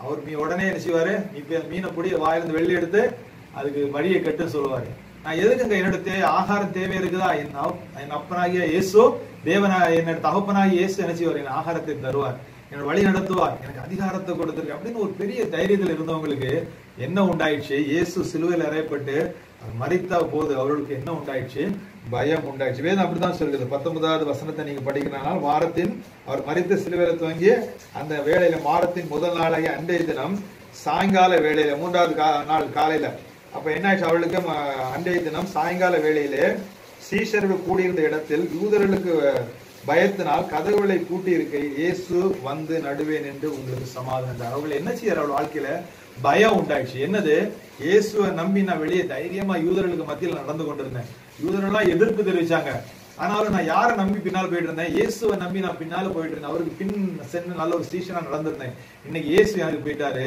அவர் மீ உடனே என்ன செய்வாரு? நீ மீனை புடிய வாயிலிருந்து வெள்ளி எடுத்து அதுக்கு வழியை கட்டு சொல்லுவாரு. நான் எதுக்குங்க என்னோட தே ஆகாரம் தேவை இருக்குதா? என் அப்- என் அப்பனாகிய இயேசு தேவனா என்னோட தகப்பனாகிய இயேசு என்ன செய்வார்? என் ஆகாரத்தை தருவார். என்னை வழி நடத்துவார் எனக்கு அதிகாரத்தை கொடுத்துருக்கு. அப்படின்னு ஒரு பெரிய தைரியத்தில் இருந்தவங்களுக்கு என்ன உண்டாயிடுச்சு? இயேசு சிலுவையில் அறையப்பட்டு அவர் போது அவர்களுக்கு என்ன உண்டாயிடுச்சு? பயம் உண்டாயிடுச்சு. வேதம் அப்படிதான் சொல்லுது பத்தொன்பதாவது வசனத்தை நீங்க படிக்கிறனால் வாரத்தின் அவர் மறித்த சிலுவையில துவங்கி அந்த வேலையில வாரத்தின் முதல் நாளாகிய அன்றைய தினம் சாயங்கால வேலையில மூன்றாவது கா- நாள் காலையில. அப்ப என்ன ஆயிடுச்சு? அவளுக்கு அன்றைய தினம் சாயங்கால வேலையிலே சீஷர்கள் கூடியிருந்த இடத்தில் யூதர்களுக்கு பயத்தினால் கதவுகளை பூட்டி இருக்க இயேசு வந்து நடுவே நின்று உங்களுக்கு சமாதானம் தந்தார். அவர்கள் என்ன செய்யற அவள் வாழ்க்கையில பயம் உண்டாயிடுச்சு. என்னது? இயேசுவை நம்பி நான் வெளியே தைரியமா யூதர்களுக்கு மத்தியில் நடந்து கொண்டிருந்தேன். யூதர்கள்லாம் எதிர்ப்பு தெரிவிச்சாங்க. ஆனாலும் நான் யாரை நம்பி பின்னால் போயிட்டு இருந்தேன்? இயேசுவை நம்பி நான் பின்னால போயிட்டு இருந்தேன். அவருக்கு பின் சென்று நல்ல ஒரு சீஷனா நடந்திருந்தேன். இன்னைக்கு இயேசு எனக்கு போயிட்டாரு?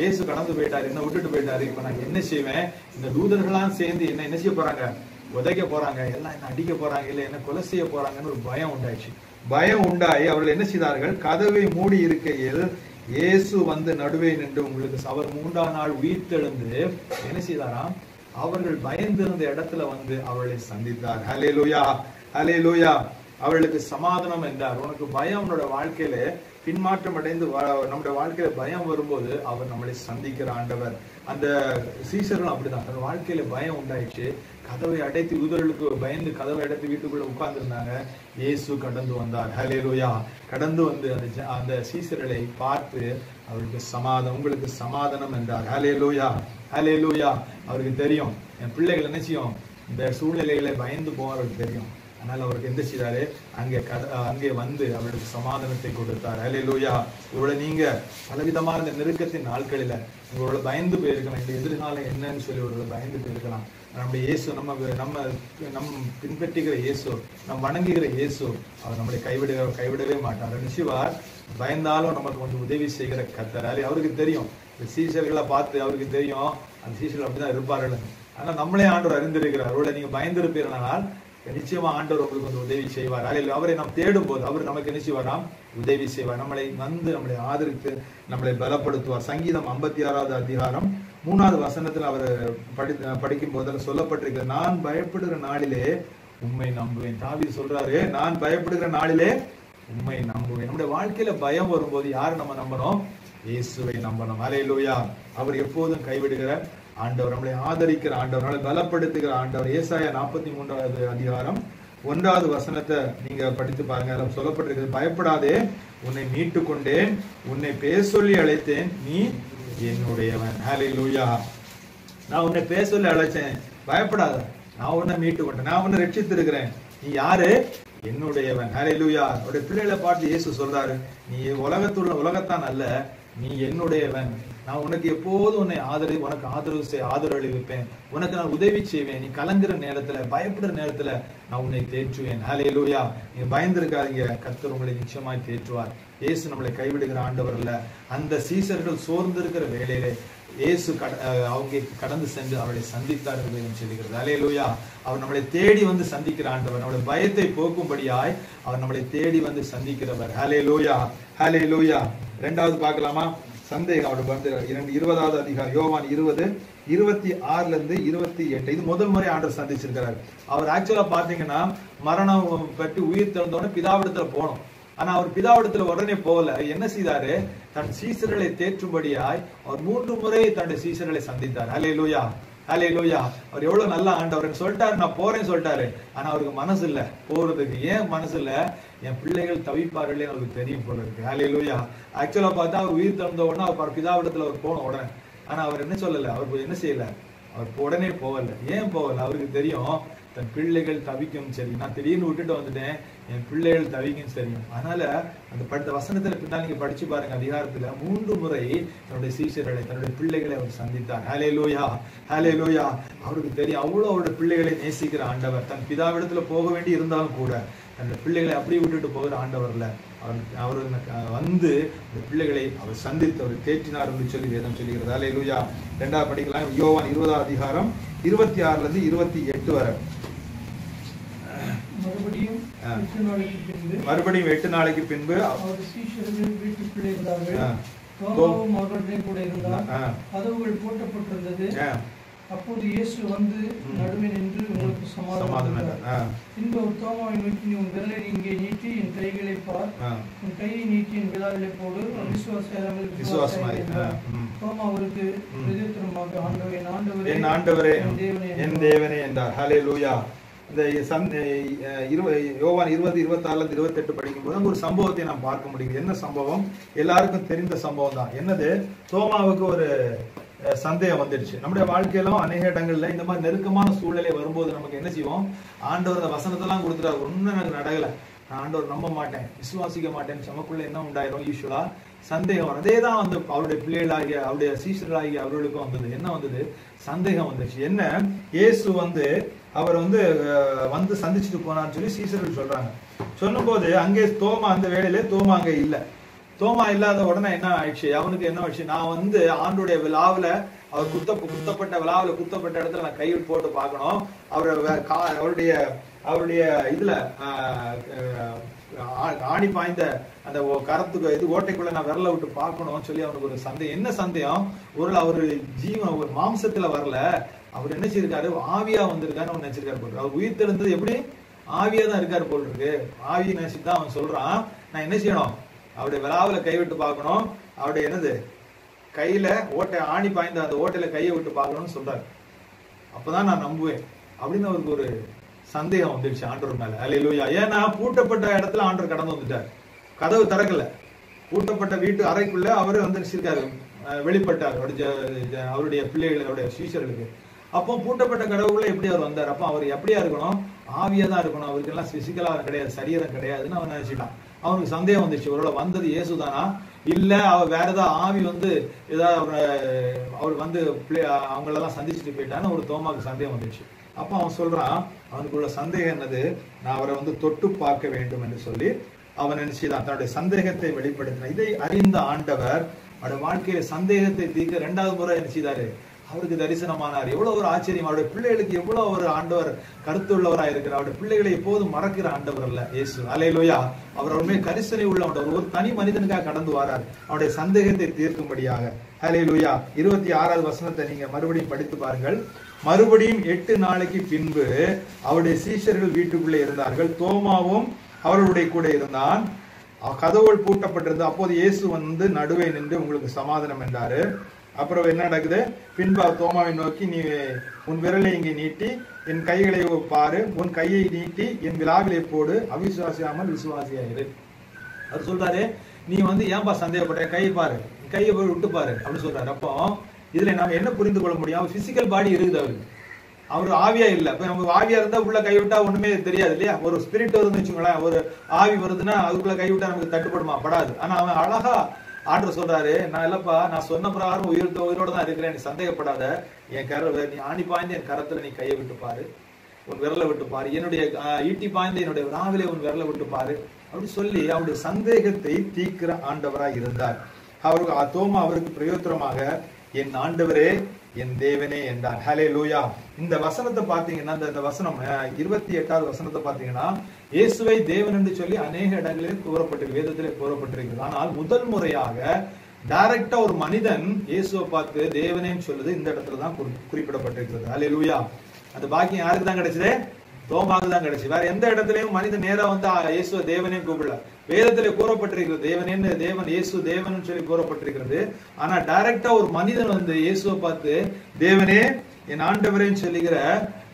இயேசு கடந்து போயிட்டாரு. என்ன விட்டுட்டு போயிட்டாரு. இப்ப நான் என்ன செய்வேன்? இந்த தூதர்கள்லாம் சேர்ந்து என்ன என்ன செய்ய போறாங்க? உதைக்க போறாங்க எல்லாம் என்ன அடிக்க போறாங்க இல்லை என்ன கொலை செய்ய போறாங்கன்னு ஒரு பயம் உண்டாயிடுச்சு. பயம் உண்டாயி அவர்கள் என்ன செய்தார்கள்? கதவை மூடி இருக்கையில் இயேசு வந்து நடுவே நின்று உங்களுக்கு அவர் மூன்றாம் நாள் உயிர்த்தெழுந்து என்ன செய்தாராம்? அவர்கள் பயந்திருந்த இடத்துல வந்து அவர்களை சந்தித்தார். ஹலே லூயா ஹலே லூயா அவர்களுக்கு சமாதானம் என்றார். உனக்கு பயம் உன்னோட வாழ்க்கையில பின்மாற்றம் அடைந்து வா- நம்முடைய வாழ்க்கையில பயம் வரும்போது அவர் நம்மளை சந்திக்கிற ஆண்டவர். அந்த சீசர்களும் அப்படிதான். தன் வாழ்க்கையில பயம் உண்டாயிடுச்சு. கதவை அடைத்து யூதர்களுக்கு பயந்து கதவை அடைத்து வீட்டுக்குள்ள உட்கார்ந்துருந்தாங்க. இயேசு கடந்து வந்தார். ஹalleluya கடந்து வந்து அந்த ஜ- அந்த சீசர்களை பார்த்து அவருக்கு சமாதானம் உங்களுக்கு சமாதானம் என்றார். ஹalleluya ஹalleluya அவருக்கு தெரியும். என் பிள்ளைகள் என்ன செய்யும்? இந்த சூழ்நிலைகளை பயந்து போறவருக்கு தெரியும். ஆனால் அவருக்கு எந்த செய்தாரு? அங்கே கத அங்கே வந்து அவருக்கு சமாதானத்தை கொடுத்தார். ஹalleluya இவ்வளோ நீங்க பலவிதமான இந்த நெருக்கத்தின் நாட்களில் உங்களோட பயந்து போயிருக்கலாம். இந்த எதிர்காலம் என்னன்னு சொல்லி ஒரு பயந்து போயிருக்கலாம். நம்முடைய இயேசு நம்ம நம்ம நம் பின்பற்றுகிற இயேசு நம் வணங்குகிற இயேசு அவர் நம்மளை கைவிட கைவிடவே மாட்டார். நிச்சயவார் பயந்தாலும் நமக்கு கொஞ்சம் உதவி செய்கிற கத்தர் அது அவருக்கு தெரியும். இந்த சீசர்களை பார்த்து அவருக்கு தெரியும். அந்த சீசர்கள் அப்படிதான் இருப்பார்கள். ஆனால் நம்மளே ஆண்டவர் அறிந்திருக்கிறார். அவரோட நீங்க பயந்திருப்பீர்களானால் நிச்சயமா ஆண்டவர் உங்களுக்கு வந்து உதவி செய்வார். அல்ல அவரை நாம் தேடும் போது அவர் நமக்கு என்ன செய்வாராம் உதவி செய்வார். நம்மளை வந்து நம்மளை ஆதரித்து நம்மளை பலப்படுத்துவார். சங்கீதம் ஐம்பத்தி ஆறாவது அதிகாரம் மூணாவது வசனத்தில் அவர் படி படிக்கும் போது சொல்லப்பட்டிருக்கிறது நான் பயப்படுகிற நாளிலே உண்மை நம்புவேன். தாவி சொல்றாரு நான் பயப்படுகிற நாளிலே உண்மை நம்புவேன். நம்முடைய வாழ்க்கையில பயம் வரும்போது யாரை நம்ம நம்பணும்? இயேசுவை நம்பணும். அலையிலோயா அவர் எப்போதும் கைவிடுகிற ஆண்டவர் நம்மளை ஆதரிக்கிற ஆண்டவர் நம்மளை பலப்படுத்துகிற ஆண்டவர். ஏசாயா நாற்பத்தி மூன்றாவது அதிகாரம் ஒன்றாவது வசனத்தை நீங்க படித்து பாருங்க. அதில் சொல்லப்பட்டிருக்கிறது பயப்படாதே உன்னை மீட்டு கொண்டேன் உன்னை பேர் சொல்லி அழைத்தேன் நீ என்னுடையவன். ஹalleluya நான் உன்னை பேர் சொல்லி அழைச்சேன். பயப்படாத நான் உன்னை மீட்டு கொண்டேன் நான் உன்னை ரட்சித்திருக்கிறேன். நீ யாரு? என்னுடையவன். ஹalleluya அவருடைய பிள்ளைகளை பார்த்து இயேசு சொல்றாரு நீ உலகத்துள்ள உலகத்தான் அல்ல நீ என்னுடையவன். நான் உனக்கு எப்போதும் உன்னை ஆதரவு உனக்கு ஆதரவு செய் ஆதரவு அளிப்பேன். உனக்கு நான் உதவி செய்வேன். நீ கலங்குற நேரத்துல பயப்படுற நேரத்துல நான் உன்னை தேற்றுவேன். ஹalleluya நீங்க பயந்திருக்காதீங்க. கர்த்தர் உங்களை நிச்சயமாய் தேற்றுவார். இயேசு நம்மளை கைவிடுகிற ஆண்டவர் இல்ல அந்த சீசர்கள் சோர்ந்திருக்கிற வேலையிலே இயேசு கட- அஹ் அவங்க கடந்து சென்று அவளை சந்தித்தார் என்று சொல்லுகிறது. அலே லூயா அவர் நம்மளை தேடி வந்து சந்திக்கிற ஆண்டவர். நம்மளுடைய பயத்தை போக்கும்படியாய் அவர் நம்மளை தேடி வந்து சந்திக்கிறவர். ஹலே லூயா ஹலே லூயா ரெண்டாவது பார்க்கலாமா? சந்தேகம் அவர் வந்து இரண்டு இருபதாவது அதிகாரம் யோவான் இருபது இருபத்தி ஆறுல இருந்து இருபத்தி எட்டு. இது முதல் முறை ஆண்டர் சந்திச்சிருக்கிறார். அவர் ஆக்சுவலா பாத்தீங்கன்னா மரணம் பற்றி உயிர் திறந்தோடனே பிதாவிடத்துல போனோம். ஆனா அவர் பிதாவிடத்துல உடனே போகல. என்ன செய்தாரு? தன் சீசர்களை தேற்றும்படியாய் அவர் மூன்று முறை தன்னுடைய சீசர்களை சந்தித்தார். அலே லூயா ஹலே லூயா அவர் எவ்வளவு நல்ல ஆண்டவர். சொல்லிட்டாரு நான் போறேன்னு சொல்லிட்டாரு. ஆனா அவருக்கு மனசு இல்ல போறதுக்கு ஏன் மனசு இல்ல என் பிள்ளைகள் தவிப்பார்களே அவருக்கு தெரியும் போல இருக்கு. ஹலே ஆக்சுவலாக பார்த்தா அவர் உயிர் திறந்த உடனே அவர் பிதாவிடத்தில் அவர் போன உடனே. ஆனால் அவர் என்ன சொல்லலை? அவர் என்ன செய்யலை? அவர் உடனே போகல. ஏன் போகல? அவருக்கு தெரியும் தன் பிள்ளைகள் தவிக்கும் சரி. நான் திடீர்னு விட்டுட்டு வந்துட்டேன். என் பிள்ளைகள் தவிக்கும் சரி. அதனால அந்த படுத்த வசனத்துல பின்னால் நீங்க படிச்சு பாருங்க அதிகாரத்துல மூன்று முறை தன்னுடைய சீசர்களை தன்னுடைய பிள்ளைகளை அவர் சந்தித்தார். ஹலே லோயா ஹலே லோயா அவருக்கு தெரியும் அவ்வளோ அவருடைய பிள்ளைகளை நேசிக்கிற ஆண்டவர். தன் பிதாவிடத்துல போக வேண்டி இருந்தாலும் கூட தன்னுடைய பிள்ளைகளை அப்படியே விட்டுட்டு போகிற ஆண்டவர்ல அவர் அவர் வந்து அந்த பிள்ளைகளை அவர் சந்தித்து அவர் தேற்றினார் என்று சொல்லி வேதம் சொல்லுகிறது. ஹலே லூயா ரெண்டாவது படிக்கலாம் யோவான் இருபதாம் அதிகாரம் இருபத்தி ஆறுல இருந்து இருபத்தி எட்டு வரை. மறுபடியும். எட்டு நாளைக்கு பின்பு மறுபடியும் எட்டு நாளைக்கு பின்பு அவர் சீஷர்கள் வீட்டுக்குள்ளே இருந்தார்கள். ஆ. தோமாவும் அவர்களுடன் கூட இருந்தார். ஆ, கதவுகள் பூட்டப்பட்டிருந்தது. அப்போது இயேசு வந்து நடுவே நின்று உங்களுக்கு சமாதானம் பின்பு தோமாவை நோக்கி நீ உன் விரலை இங்கே நீட்டி என் கைகளை பார். உன் கையை நீட்டி என் விழாவிலே போடு. ம். தோமா அவருக்கு பிரதித்திரமாக ஆண்டவரே ஆண்டவரே என் ஆண்டவரே என் தேவனே என் தேவனே என்றார். ஹலே லூயா இந்த சந் அஹ் இருவ- யோவான் இருபது இருபத்தாறுல இருபத்தெட்டு படிக்கும்போது ஒரு சம்பவத்தை நாம் பார்க்க முடியுது. என்ன சம்பவம்? எல்லாருக்கும் தெரிந்த சம்பவம் தான் என்னது? தோமாவுக்கு ஒரு சந்தேகம் வந்துடுச்சு. நம்முடைய வாழ்க்கையிலும் அநேக இடங்கள்ல இந்த மாதிரி நெருக்கமான சூழ்நிலை வரும்போது நமக்கு என்ன செய்வோம்? ஆண்டவர் அந்த வசனத்தெல்லாம் கொடுத்துட்டாரு. ஒன்றும் எனக்கு நடக்கல. நான் ஆண்டவர் நம்ப மாட்டேன். விசுவாசிக்க மாட்டேன். நமக்குள்ள என்ன உண்டாயிரும்? யூஸ்வலா சந்தேகம் வரும். அதே தான் வந்து அவருடைய பிள்ளைகளாகிய அவருடைய சீசர்களாகிய அவர்களுக்கும் வந்தது. என்ன வந்தது? சந்தேகம் வந்துச்சு. என்ன? இயேசு வந்து அவர் வந்து வந்து சந்திச்சுட்டு போனான்னு சொல்லி சீசர்கள் சொல்றாங்க. சொல்லும்போது அங்கே தோமா அந்த வேலையில தோமா அங்கே இல்லை. தோமா இல்லாத உடனே என்ன ஆயிடுச்சு? அவனுக்கு என்ன ஆயிடுச்சு? நான் வந்து ஆண்டுடைய விழாவில் அவர் குத்த குத்தப்பட்ட விழாவில் குத்தப்பட்ட இடத்துல நான் கையில் போட்டு பார்க்கணும். அவரை கா- அவருடைய அவருடைய இதுல ஆணி பாய்ந்த அந்த கரத்துக்கு இது ஓட்டைக்குள்ள நான் விரல விட்டு பார்க்கணும்னு சொல்லி அவனுக்கு ஒரு சந்தேகம். என்ன சந்தேகம்? ஒரு அவர் ஜீவன் ஒரு மாம்சத்துல வரல. அவர் என்ன செய்யிருக்காரு ஆவியா வந்திருக்காருன்னு அவன் நினைச்சிருக்காரு போல் அவர் உயிர் தெரிந்தது எப்படி? ஆவியா தான் இருக்காரு போல் இருக்கு. ஆவி நினைச்சிட்டு தான் அவன் சொல்றான். நான் என்ன செய்யணும்? அவருடைய விழாவில் கை விட்டு பார்க்கணும். அவருடைய என்னது? கையில ஓட்டை ஆணி பாய்ந்த அந்த ஓட்டையில கையை விட்டு பார்க்கணும்னு சொல்றாரு. அப்பதான் நான் நம்புவேன். அப்படின்னு அவருக்கு ஒரு சந்தேகம் வந்துடுச்சு ஆண்டவர் மேல. அல்லேலூயா ஏன்னா பூட்டப்பட்ட இடத்துல ஆண்டவர் கடந்து வந்துட்டார். கதவு திறக்கல. பூட்டப்பட்ட வீட்டு அறைக்குள்ள அவர் வந்து நினைச்சிருக்காரு வெளிப்பட்டார். அவருடைய அவருடைய பிள்ளைகள் அவருடைய சீஷர்களுக்கு. அப்போ பூட்டப்பட்ட கடவுள எப்படி அவர் வந்தார்? அப்போ அவர் எப்படியா இருக்கணும்? ஆவியா தான் இருக்கணும். அவருக்கு எல்லாம் பிசிக்கலா கிடையாது. சரீரம் கிடையாதுன்னு அவன் நினைச்சிட்டான். அவனுக்கு சந்தேகம் வந்துச்சு ஒருவேளை வந்தது இயேசுதானா? இல்ல அவர் வேற ஏதாவது ஆவி வந்து ஏதாவது அவரை அவர் வந்து பிள்ளை- அவங்களெல்லாம் சந்திச்சுட்டு போயிட்டான்னு ஒரு தோமாக்கு சந்தேகம் வந்துச்சு அப்ப அவன் சொல்றான் அவனுக்குள்ள சந்தேகம் என்னது? நான் அவரை வந்து தொட்டு பார்க்க வேண்டும் என்று சொல்லி அவன் நினைச்சுதான் தன்னுடைய சந்தேகத்தை வெளிப்படுத்தினான். இதை அறிந்த ஆண்டவர் அவருடைய வாழ்க்கையில சந்தேகத்தை தீர்க்க இரண்டாவது முறை என்ன செய்தாரு? அவருக்கு தரிசனமானார். எவ்வளவு ஒரு ஆச்சரியம். அவருடைய பிள்ளைகளுக்கு எவ்வளவு ஒரு ஆண்டவர் கருத்துள்ளவராக இருக்கிறார் அவருடைய பிள்ளைகளை எப்போதும் மறக்கிற ஆண்டவர் அல்ல இயேசு. அலையிலோயா அவர் அவருமே கரிசனை உள்ள ஒரு தனி மனிதனுக்காக கடந்து வாரார். அவருடைய சந்தேகத்தை தீர்க்கும்படியாக. அலையிலோயா இருபத்தி ஆறாவது வசனத்தை நீங்க மறுபடியும் படித்து பாருங்கள். மறுபடியும் எட்டு நாளைக்கு பின்பு அவருடைய சீஷர்கள் வீட்டுக்குள்ளே இருந்தார்கள். தோமாவும் அவர்களுடைய கூட இருந்தான். கதவுகள் பூட்டப்பட்டிருந்தது. அப்போது இயேசு வந்து நடுவே நின்று உங்களுக்கு சமாதானம் என்றாரு. அப்புறம் என்ன நடக்குது? பின்பா தோமாவை நோக்கி நீ உன் விரலை இங்கே நீட்டி என் கைகளை பாரு. உன் கையை நீட்டி என் விழாவிலே போடு. அவிசுவாசியாமல் விசுவாசியாயிரு. அவர் சொல்றாரு நீ வந்து ஏன்பா சந்தேகப்பட்ட? கையை பாரு. கையை போய் விட்டு பாரு. அப்படின்னு சொல்றாரு. அப்போ இதுல நாம என்ன புரிந்து கொள்ள முடியும்? அவர் பிசிக்கல் பாடி இருக்குது அவருக்கு. அவர் ஆவியா இல்ல. இப்ப நம்ம ஆவியா இருந்தா உள்ள கைவிட்டா ஒண்ணுமே தெரியாது இல்லையா? ஒரு ஸ்பிரிட் வருதுன்னு வச்சுக்கோங்களேன். ஒரு ஆவி வருதுன்னா அதுக்குள்ள கைவிட்டா நமக்கு தட்டுப்படுமா? படாது. ஆனா அவன் அழகா ஆண்டர் சொல்றாரு நான் இல்லப்பா நான் சொன்ன பிரகாரம் உயிர் உயிரோட தான் இருக்கிறேன் நீ சந்தேகப்படாத. என் கர நீ ஆணி பாய்ந்து என் கரத்துல நீ கையை விட்டு பாரு. உன் விரலை விட்டு பாரு. என்னுடைய ஈட்டி பாய்ந்து என்னுடைய வினாவிலே உன் விரலை விட்டு பாரு. அப்படி சொல்லி அவருடைய சந்தேகத்தை தீர்க்கிற ஆண்டவராய் இருந்தார். அவருக்கு அத்தோமா தோமா அவருக்கு பிரயோத்திரமாக என் ஆண்டவரே என் தேவனே என்றான். ஹலே லூயா இந்த வசனத்தை பார்த்தீங்கன்னா இந்த இந்த வசனம் இருபத்தி எட்டாவது வசனத்தை பார்த்தீங்கன்னா இயேசுவை தேவன் என்று சொல்லி அநேக இடங்களில் கூறப்பட்டிருக்கு வேதத்திலே கூறப்பட்டிருக்கிறது. ஆனால் முதல் முறையாக டைரக்டா ஒரு மனிதன் இயேசுவை பார்த்து தேவனேன்னு சொல்லுது. இந்த இடத்துல தான் குறி- குறிப்பிடப்பட்டிருக்கிறது. ஹலே லூயா அந்த பாக்கியம் யாருக்கு தான் கிடைச்சது? தோமாவுக்கு தான் கிடைச்சு வேற எந்த இடத்துலயும் மனிதன் நேரா வந்து இயேசுவ தேவனே கூப்பிடல. வேதத்திலே கூறப்பட்டிருக்கிறது தேவனேன்னு தேவன் இயேசு தேவன் சொல்லி கூறப்பட்டிருக்கிறது. ஆனா டைரக்டா ஒரு மனிதன் வந்து இயேசுவை பார்த்து தேவனே என் ஆண்டவரேன்னு சொல்லுகிற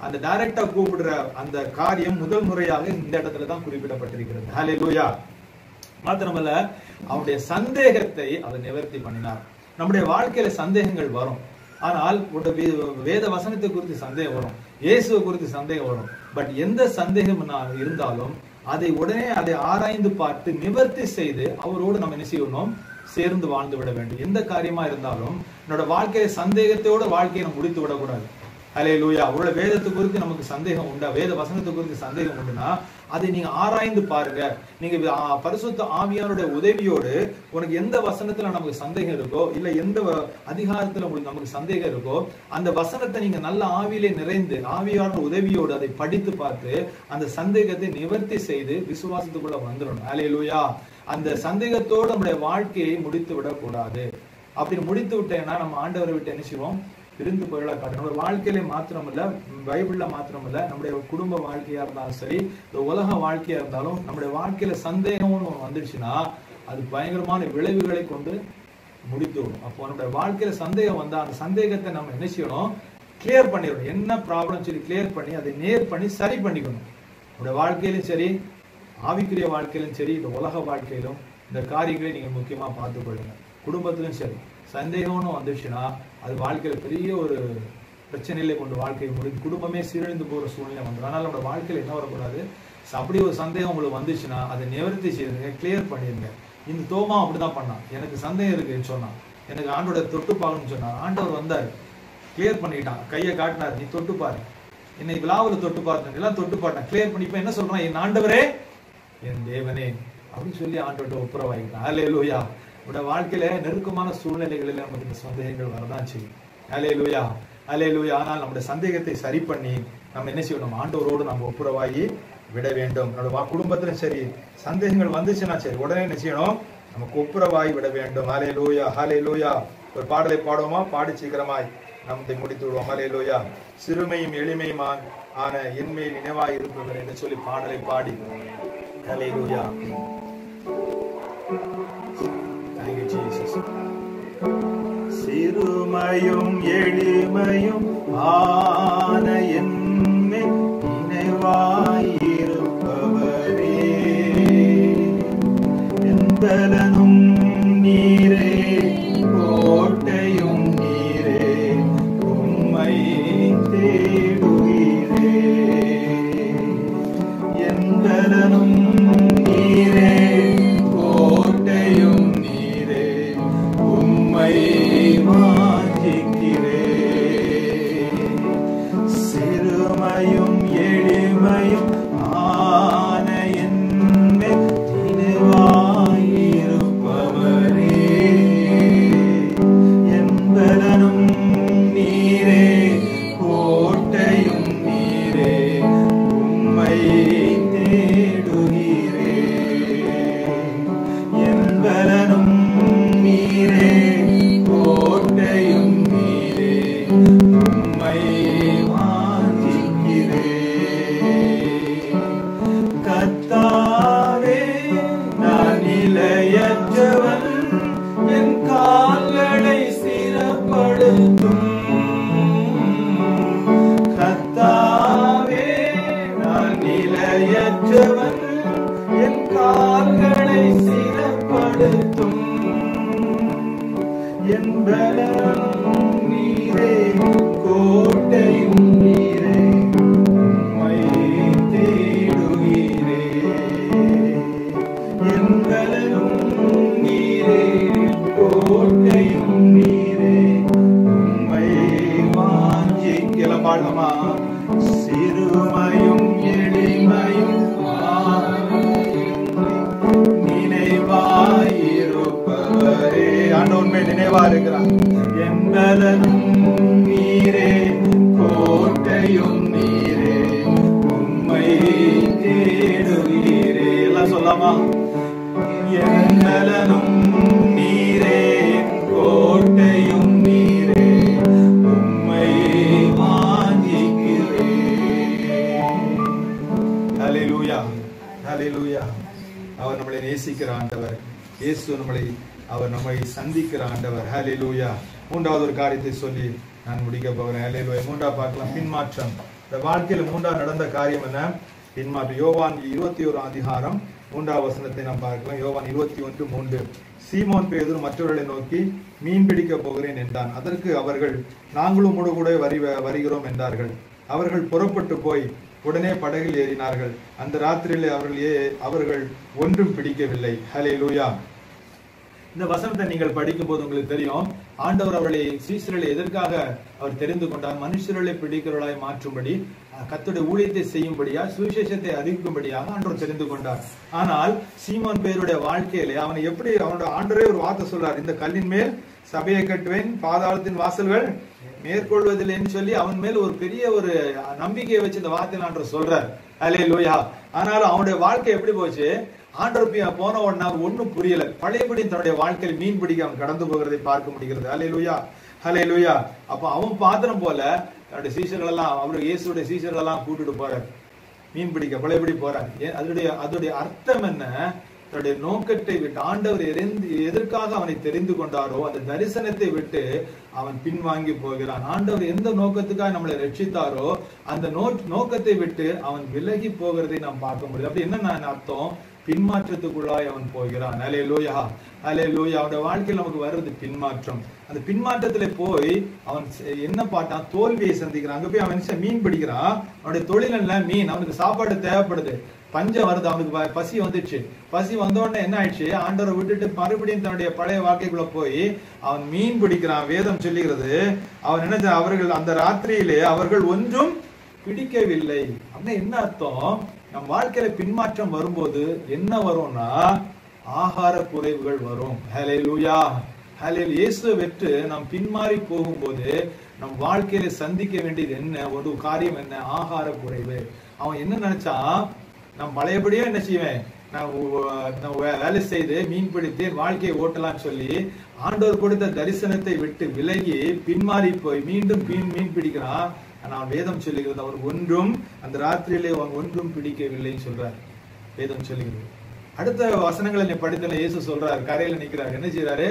அந்த டைரக்டா கூப்பிடுற அந்த காரியம் முதல் முறையாக இந்த இடத்துல தான் குறிப்பிடப்பட்டிருக்கிறது. ஹalleluya மாத்திரமல்ல அவனுடைய சந்தேகத்தை அவர் நிவர்த்தி பண்ணினார். நம்முடைய வாழ்க்கையில சந்தேகங்கள் வரும். ஆனால் ஒரு வேத வசனத்தை குறித்து சந்தேகம் வரும். இயேசுவை குறித்து சந்தேகம் வரும். பட் எந்த சந்தேகம் நான் இருந்தாலும் அதை உடனே அதை ஆராய்ந்து பார்த்து நிவர்த்தி செய்து அவரோடு நம்ம என்ன செய்யணும்? சேர்ந்து வாழ்ந்து விட வேண்டும். எந்த காரியமா இருந்தாலும் என்னோட வாழ்க்கையை சந்தேகத்தோட வாழ்க்கையை நம்ம முடித்து விடக்கூடாது. அலே லூயா உள்ள வேதத்தை குறித்து நமக்கு சந்தேகம் உண்டா? வேத வசனத்தை குறித்து சந்தேகம் உண்டுனா அதை நீங்க ஆராய்ந்து பாருங்க. நீங்க பரிசுத்த ஆவியானுடைய உதவியோடு உனக்கு எந்த வசனத்துல நமக்கு சந்தேகம் இருக்கோ இல்ல எந்த வ- அதிகாரத்துல உங்களுக்கு நமக்கு சந்தேகம் இருக்கோ அந்த வசனத்தை நீங்க நல்ல ஆவியிலே நிறைந்து ஆவியான உதவியோடு அதை படித்து பார்த்து அந்த சந்தேகத்தை நிவர்த்தி செய்து விசுவாசத்துக்குள்ள வந்துடணும். அலே லூயா அந்த சந்தேகத்தோடு நம்முடைய வாழ்க்கையை முடித்து விடக்கூடாது அப்படி முடித்து விட்டேன்னா நம்ம ஆண்டவரை விட்டு என்ன செய்வோம்? விருந்து போயிடலாம் காட்டும் நம்ம வாழ்க்கையில மாத்திரமல்ல பைபிள்ல மாத்திரமல்ல நம்முடைய குடும்ப வாழ்க்கையா இருந்தாலும் சரி இந்த உலக வாழ்க்கையா இருந்தாலும் நம்முடைய வாழ்க்கையில சந்தேகம்னு ஒன்று வந்துடுச்சுன்னா அது பயங்கரமான விளைவுகளை கொண்டு முடித்து விடும். அப்போ நம்முடைய வாழ்க்கையில சந்தேகம் வந்தா அந்த சந்தேகத்தை நம்ம என்ன செய்யணும்? கிளியர் பண்ணிடணும். என்ன ப்ராப்ளம் சொல்லி கிளியர் பண்ணி அதை நேர் பண்ணி சரி பண்ணிக்கணும். நம்முடைய வாழ்க்கையிலும் சரி ஆவிக்குரிய வாழ்க்கையிலும் சரி இந்த உலக வாழ்க்கையிலும் இந்த காரியங்களை நீங்கள் முக்கியமாக பார்த்து கொள்ளுங்க குடும்பத்திலும் சரி. சந்தேகம்னு வந்துச்சுன்னா அது வாழ்க்கையில் பெரிய ஒரு பிரச்சனையில கொண்டு வாழ்க்கையை முடிஞ்சு குடும்பமே சீரழிந்து போகிற சூழ்நிலை வந்துடும் அதனால் நம்மளோட வாழ்க்கையில் என்ன வரக்கூடாது? அப்படி ஒரு சந்தேகம் உங்களுக்கு வந்துச்சுன்னா அதை நிவர்த்தி செய்யுங்க கிளியர் பண்ணிடுங்க இந்த தோமா அப்படிதான் பண்ணான். எனக்கு சந்தேகம் இருக்குன்னு சொன்னான். எனக்கு ஆண்டோட தொட்டு பார்க்கணும்னு சொன்னான். ஆண்டவர் வந்தார். கிளியர் பண்ணிட்டான் கையை காட்டினார். நீ தொட்டு பாரு. என்னை விழாவில் தொட்டு பாருங்க எல்லாம் தொட்டு பாட்டேன் கிளியர் பண்ணி என்ன சொல்றான்? என் ஆண்டவரே என் தேவனே அப்படின்னு சொல்லி ஆண்டோட ஒப்புரவாகிட்டான். அலே லூயா உடைய வாழ்க்கையில நெருக்கமான சூழ்நிலைகளில் நமக்கு இந்த சந்தேகங்கள் வரதான் செய்யும். அலே லூயா அலே லூயா ஆனால் நம்முடைய சந்தேகத்தை சரி பண்ணி நம்ம என்ன செய்யணும்? ஆண்டவரோடு நம்ம ஒப்புரவாகி விட வேண்டும். நம்மளோட குடும்பத்திலும் சரி சந்தேகங்கள் வந்துச்சுன்னா சரி உடனே என்ன செய்யணும்? நமக்கு ஒப்புரவாகி விட வேண்டும். ஹலே லூயா ஹலே லூயா ஒரு பாடலை பாடுவோமா? பாடி சீக்கிரமாய். நம்மை முடித்து விடுவோம். ஹலே லூயா சிறுமையும் எளிமையுமா ஆன என்மை நினைவாய் இருப்பவர் என்று சொல்லி பாடலை பாடி. ஹலே லூயா சிறுமையும் எளிமையும் ஆன என்னை நினைவாயிருப்பவரே எந்தலனும் நீரே Maya. சொல்லி நான் முடிக்க போகிறேன். ஹalleluya மூன்றா பார்க்கலாம். பின்மாற்றம். இந்த வாழ்க்கையில் மூன்றா நடந்த காரியம் என்ன? பின்மாற்றம். யோவான் இருபத்தி ஒரு அதிகாரம் மூன்றாம் வசனத்தை நாம் பார்க்கலாம். யோவான் இருபத்தி ஒன்று மூன்று. சீமோன் பேதர் மற்றவர்களை நோக்கி மீன் பிடிக்க போகிறேன் என்றான். அதற்கு அவர்கள் நாங்களும் உம்மோடு கூட வரி வருகிறோம் என்றார்கள். அவர்கள் புறப்பட்டு போய் உடனே படகில் ஏறினார்கள். அந்த ராத்திரியிலே அவர்கள் ஏ அவர்கள் ஒன்றும் பிடிக்கவில்லை. ஹலே லூயா இந்த வசனத்தை நீங்கள் படிக்கும்போது உங்களுக்கு தெரியும். ஆண்டவர் அவர்களை சீசர்களை எதற்காக அவர் தெரிந்து கொண்டார்? மனுஷர்களை பிடிக்கிறவர்களாய் மாற்றும்படி கத்துடைய ஊழியத்தை செய்யும்படியா சுவிசேஷத்தை அறிவிக்கும்படியாக ஆண்டவர் தெரிந்து கொண்டார். ஆனால் சீமான் பேருடைய வாழ்க்கையிலே அவனை எப்படி அவனோட ஆண்டரே ஒரு வார்த்தை சொல்றார்? இந்த கல்லின் மேல் சபையை கட்டுவேன் பாதாளத்தின் வாசல்கள் மேற்கொள்வதில்லைன்னு சொல்லி அவன் மேல் ஒரு பெரிய ஒரு நம்பிக்கையை வச்சு இந்த வார்த்தை ஆண்டவர் சொல்றார். அலே லோயா ஆனாலும் அவனுடைய வாழ்க்கை எப்படி போச்சு? ஆண்டவர் பி- போன உடனே அவன் புரியல. பழையபடி தன்னுடைய வாழ்க்கையில் மீன் பிடிக்க அவன் கடந்து போகிறதை பார்க்க முடிகிறது. அலே லூயா ஹலே லூயா அப்ப அவன் பாத்திரம் போல தன்னுடைய சீசர்கள் எல்லாம் அவரு இயேசுடைய சீசர்கள் எல்லாம் கூட்டிட்டு போறார். மீன் பிடிக்க பழையபடி போறார். அதனுடைய அதனுடைய அர்த்தம் என்ன? தன்னுடைய நோக்கத்தை விட்டு ஆண்டவர் எரிந்து எதற்காக அவனை தெரிந்து கொண்டாரோ அந்த தரிசனத்தை விட்டு அவன் பின்வாங்கி போகிறான். ஆண்டவர் எந்த நோக்கத்துக்காக நம்மளை ரட்சித்தாரோ அந்த நோ நோக்கத்தை விட்டு அவன் விலகி போகிறதை நாம் பார்க்க முடியுது. அப்படி என்ன அர்த்தம்? பின்மாற்றத்துக்குள்ளாய் அவன் போகிறான். அலே லோயா அலே லோயா அவனோட வாழ்க்கையில் நமக்கு வருது பின்மாற்றம். அந்த பின்மாற்றத்துல போய் அவன் என்ன பார்த்தான்? தோல்வியை சந்திக்கிறான். அங்க போய் அவன் மீன் பிடிக்கிறான். அவனுடைய தொழில் மீன். அவனுக்கு சாப்பாடு தேவைப்படுது. பஞ்சம் வருது. அவனுக்கு பசி வந்துச்சு. பசி வந்த உடனே என்ன ஆயிடுச்சு? ஆண்டவரை விட்டுட்டு மறுபடியும் தன்னுடைய பழைய வாழ்க்கைக்குள்ள போய் அவன் மீன் பிடிக்கிறான். வேதம் சொல்லுகிறது அவன் என்ன அவர்கள் அந்த ராத்திரியிலே அவர்கள் ஒன்றும் பிடிக்கவில்லை. அப்படின்னா என்ன அர்த்தம்? நம் வாழ்க்கையில பின்மாற்றம் வரும்போது என்ன வரும்னா ஆகார குறைவுகள் வரும். ஹலே லூயா ஹலே இயேசுவை வெற்று நாம் பின்மாறி போகும்போது நம் வாழ்க்கையில சந்திக்க வேண்டியது என்ன? ஒரு காரியம் என்ன? ஆகார குறைவு. அவன் என்ன நினைச்சான்? நான் பழையபடியே என்ன செய்வேன்? நான் வே- வேலை செய்து மீன் பிடித்து வாழ்க்கையை ஓட்டலாம்னு சொல்லி ஆண்டவர் கொடுத்த தரிசனத்தை விட்டு விலகி பின்மாறி போய் மீண்டும் மீன் மீன் பிடிக்கிறான். ஆனால் வேதம் சொல்லுகிறது அவர் ஒன்றும் அந்த ராத்திரியிலே அவன் ஒன்றும் பிடிக்கவில்லைன்னு சொல்றார். வேதம் சொல்லுகிறது. அடுத்த வசனங்களை நீ படித்தல இயேசு சொல்றாரு கரையில நிக்கிறாரு. என்ன செய்யறாரு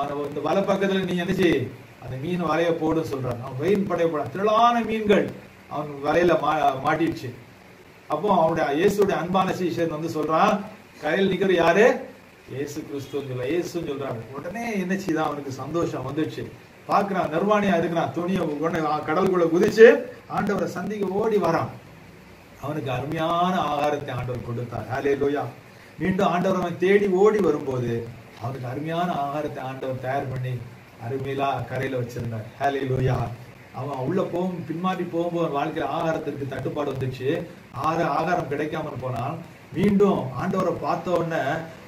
அவன் இந்த வலை பக்கத்துல நீ என்ன செய்? அந்த மீன் வலைய போடும் சொல்றாரு அவன் வெயில் படைய போட திரளான மீன்கள் அவன் வலையில மா மாட்டிடுச்சு. அப்போ அவனுடைய இயேசுடைய அன்பான சீஷன் வந்து சொல்றான் கரையில் நிக்கிற யாரு? இயேசு கிறிஸ்துன்னு சொல்ல இயேசுன்னு சொல்றாரு உடனே என்ன செய்தான்? அவனுக்கு சந்தோஷம் வந்துடுச்சு. பாக்குறான் நிர்வாணியா இருக்கிறான். துணியை உடனே கடலுக்குள்ள குதிச்சு ஆண்டவரை சந்திக்க ஓடி வரான். அவனுக்கு அருமையான ஆகாரத்தை ஆண்டவர் கொடுத்தார். ஹலே லோயா மீண்டும் ஆண்டவர் அவன் தேடி ஓடி வரும்போது அவனுக்கு அருமையான ஆகாரத்தை ஆண்டவர் தயார் பண்ணி அருமையிலா கரையில வச்சிருந்தார். ஹலே லோயா அவன் உள்ள போகும் பின்மாறி போகும்போது அவன் வாழ்க்கையில ஆகாரத்திற்கு தட்டுப்பாடு வந்துச்சு. ஆறு ஆகாரம் கிடைக்காம போனான். மீண்டும் ஆண்டவரை பார்த்த உடனே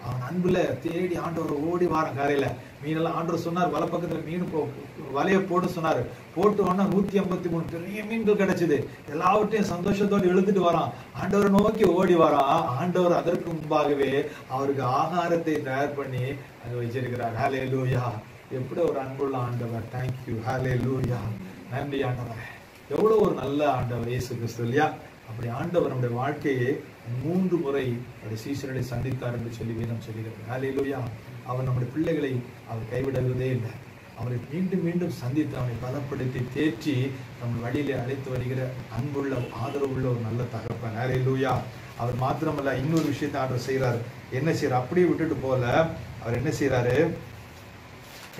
அவன் அன்புல தேடி ஆண்டவரை ஓடி வாரான் கரையில. மீனெல்லாம் ஆண்டவர் சொன்னார் வலை பக்கத்தில் மீன் போ வலைய போட்டு சொன்னாரு. போட்டு உடனே நூத்தி ஐம்பத்தி மூணு பெரிய மீன்கள் கிடைச்சது. எல்லாவற்றையும் சந்தோஷத்தோடு இழுத்துட்டு வரான். ஆண்டவரை நோக்கி ஓடி வரான் ஆண்டவர் அதற்கு முன்பாகவே அவருக்கு ஆகாரத்தை தயார் பண்ணி அதை வச்சிருக்கிறார். ஹலே லூயா எப்படி ஒரு அன்புள்ள ஆண்டவர். தேங்க்யூ ஹலே லூயா நன்றி ஆண்டவர். எவ்வளவு ஒரு நல்ல ஆண்டவர் இயேசு கிறிஸ்து இல்லையா? அப்படி ஆண்டவர் நம்முடைய வாழ்க்கையை மூன்று முறை அப்படி சீசர்களை சந்தித்தார் என்று சொல்லி வேதம் சொல்லுகிறது. லூயா அவர் நம்முடைய பிள்ளைகளை அவர் கைவிடுவதே இல்லை. அவரை மீண்டும் மீண்டும் சந்தித்து அவனை பலப்படுத்தி தேற்றி நம்ம வழியிலே அழைத்து வருகிற அன்புள்ள ஆதரவுள்ள ஒரு நல்ல தகப்பன். லூயா அவர் மாத்திரமல்ல இன்னொரு விஷயத்தை ஆர்டர் செய்கிறார் என்ன செய்யறார் அப்படியே விட்டுட்டு போல அவர் என்ன செய்யறாரு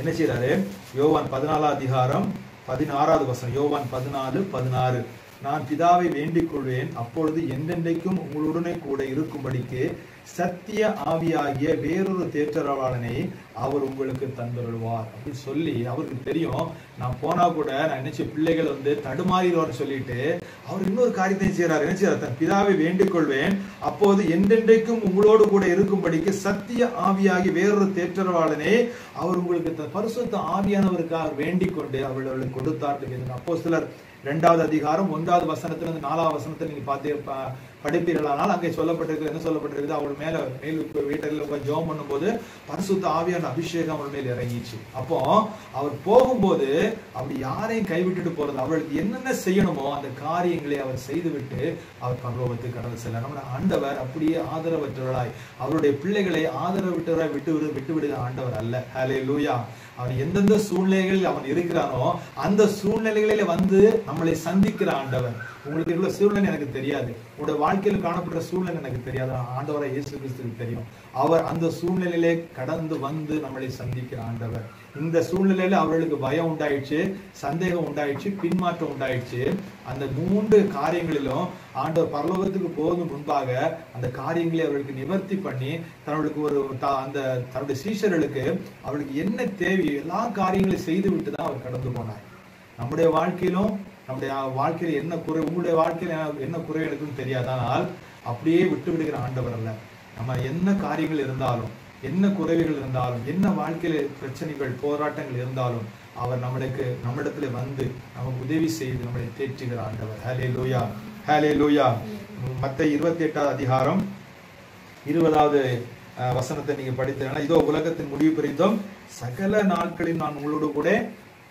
என்ன செய்யறாரு யோவான் பதினாலாம் அதிகாரம் பதினாறாவது வசனம். யோவான் பதினாலு பதினாறு. நான் பிதாவை வேண்டிக் கொள்வேன். அப்பொழுது என்றென்றைக்கும் உங்களுடனே கூட இருக்கும்படிக்கு சத்திய ஆவியாகிய வேறொரு தேற்றரவாளனை அவர் உங்களுக்கு தந்துருவார் அப்படின்னு சொல்லி அவருக்கு தெரியும். நான் போனா கூட நான் நினைச்ச பிள்ளைகள் வந்து தடுமாறிடுவார்னு சொல்லிட்டு அவர் இன்னொரு காரியத்தை செய்யறாரு என்ன செய்யறாரு தன் பிதாவை வேண்டிக் கொள்வேன் அப்போது என்றென்றைக்கும் உங்களோடு கூட இருக்கும்படிக்கு சத்திய ஆவியாகி வேறொரு தேற்றரவாளனை அவர் உங்களுக்கு பரிசுத்த ஆவியானவருக்காக வேண்டிக் கொண்டு அவர்களுக்கு கொடுத்தார். அப்போ சிலர் இரண்டாவது அதிகாரம் ஒன்றாவது வசனத்துல இருந்து நாலாவது வசனத்துல நீங்க பார்த்து படிப்பீர்களானால் அங்கே சொல்லப்பட்டிருக்கு என்ன சொல்லப்பட்டிருக்குது? அவள் மேல மேல் வீட்டில் உட்கார்ந்து ஜோம் பண்ணும்போது பரிசுத்த ஆவியான அபிஷேகம் அவள் மேல் இறங்கிச்சு அப்போ அவர் போகும்போது அப்படி யாரையும் கைவிட்டுட்டு போறது அவளுக்கு என்னென்ன செய்யணுமோ அந்த காரியங்களை அவர் செய்துவிட்டு அவர் பரலோகத்துக்கு கடந்து செல்ல நம்ம ஆண்டவர் அப்படியே ஆதரவற்றவர்களாய் அவருடைய பிள்ளைகளை ஆதரவற்றவராய் விட்டு விடு விட்டு விடுகிற ஆண்டவர் அல்ல. ஹலே லூயா அவன் எந்தெந்த சூழ்நிலைகளில் அவன் இருக்கிறானோ அந்த சூழ்நிலைகளில வந்து நம்மளை சந்திக்கிற ஆண்டவர். உங்களுக்கு இவ்வளவு சூழ்நிலை எனக்கு தெரியாது. உங்களோட வாழ்க்கையில் காணப்படுற சூழ்நிலை எனக்கு தெரியாது. ஆண்டவரை இயேசு கிறிஸ்துக்கு தெரியும். அவர் அந்த சூழ்நிலையிலே கடந்து வந்து நம்மளை சந்திக்கிற ஆண்டவர். இந்த சூழ்நிலையில அவர்களுக்கு பயம் உண்டாயிடுச்சு சந்தேகம் உண்டாயிடுச்சு பின்மாற்றம் உண்டாயிடுச்சு. அந்த மூன்று காரியங்களிலும் ஆண்டவர் பரலோகத்துக்கு போகும் முன்பாக அந்த காரியங்களை அவர்களுக்கு நிவர்த்தி பண்ணி தன்னுடைய ஒரு த- அந்த தன்னுடைய சீஷர்களுக்கு அவளுக்கு என்ன தேவையோ எல்லா காரியங்களையும் செய்து விட்டு தான் அவர் கடந்து போனார். நம்முடைய வாழ்க்கையிலும் நம்முடைய வாழ்க்கையில் என்ன குறை உங்களுடைய வாழ்க்கையில் என்ன குறை இருக்குன்னு தெரியாதானால் அப்படியே விட்டு விடுகிற ஆண்டவர் அல்ல. நம்ம என்ன காரியங்கள் இருந்தாலும் என்ன குறைவுகள் இருந்தாலும் என்ன வாழ்க்கையில பிரச்சனைகள் போராட்டங்கள் இருந்தாலும் அவர் நம்மளுக்கு நம்மிடத்துல வந்து நமக்கு உதவி செய்து நம்மளை தேற்றுகிற ஆண்டவர். ஹலே லூயா ஹலே லூயா மத்த இருபத்தி எட்டாவது அதிகாரம் இருபதாவது வசனத்தை நீங்க படித்தீங்கன்னா இதோ உலகத்தின் முடிவு புரிந்தோம். சகல நாட்களில் நான் உங்களோடு கூட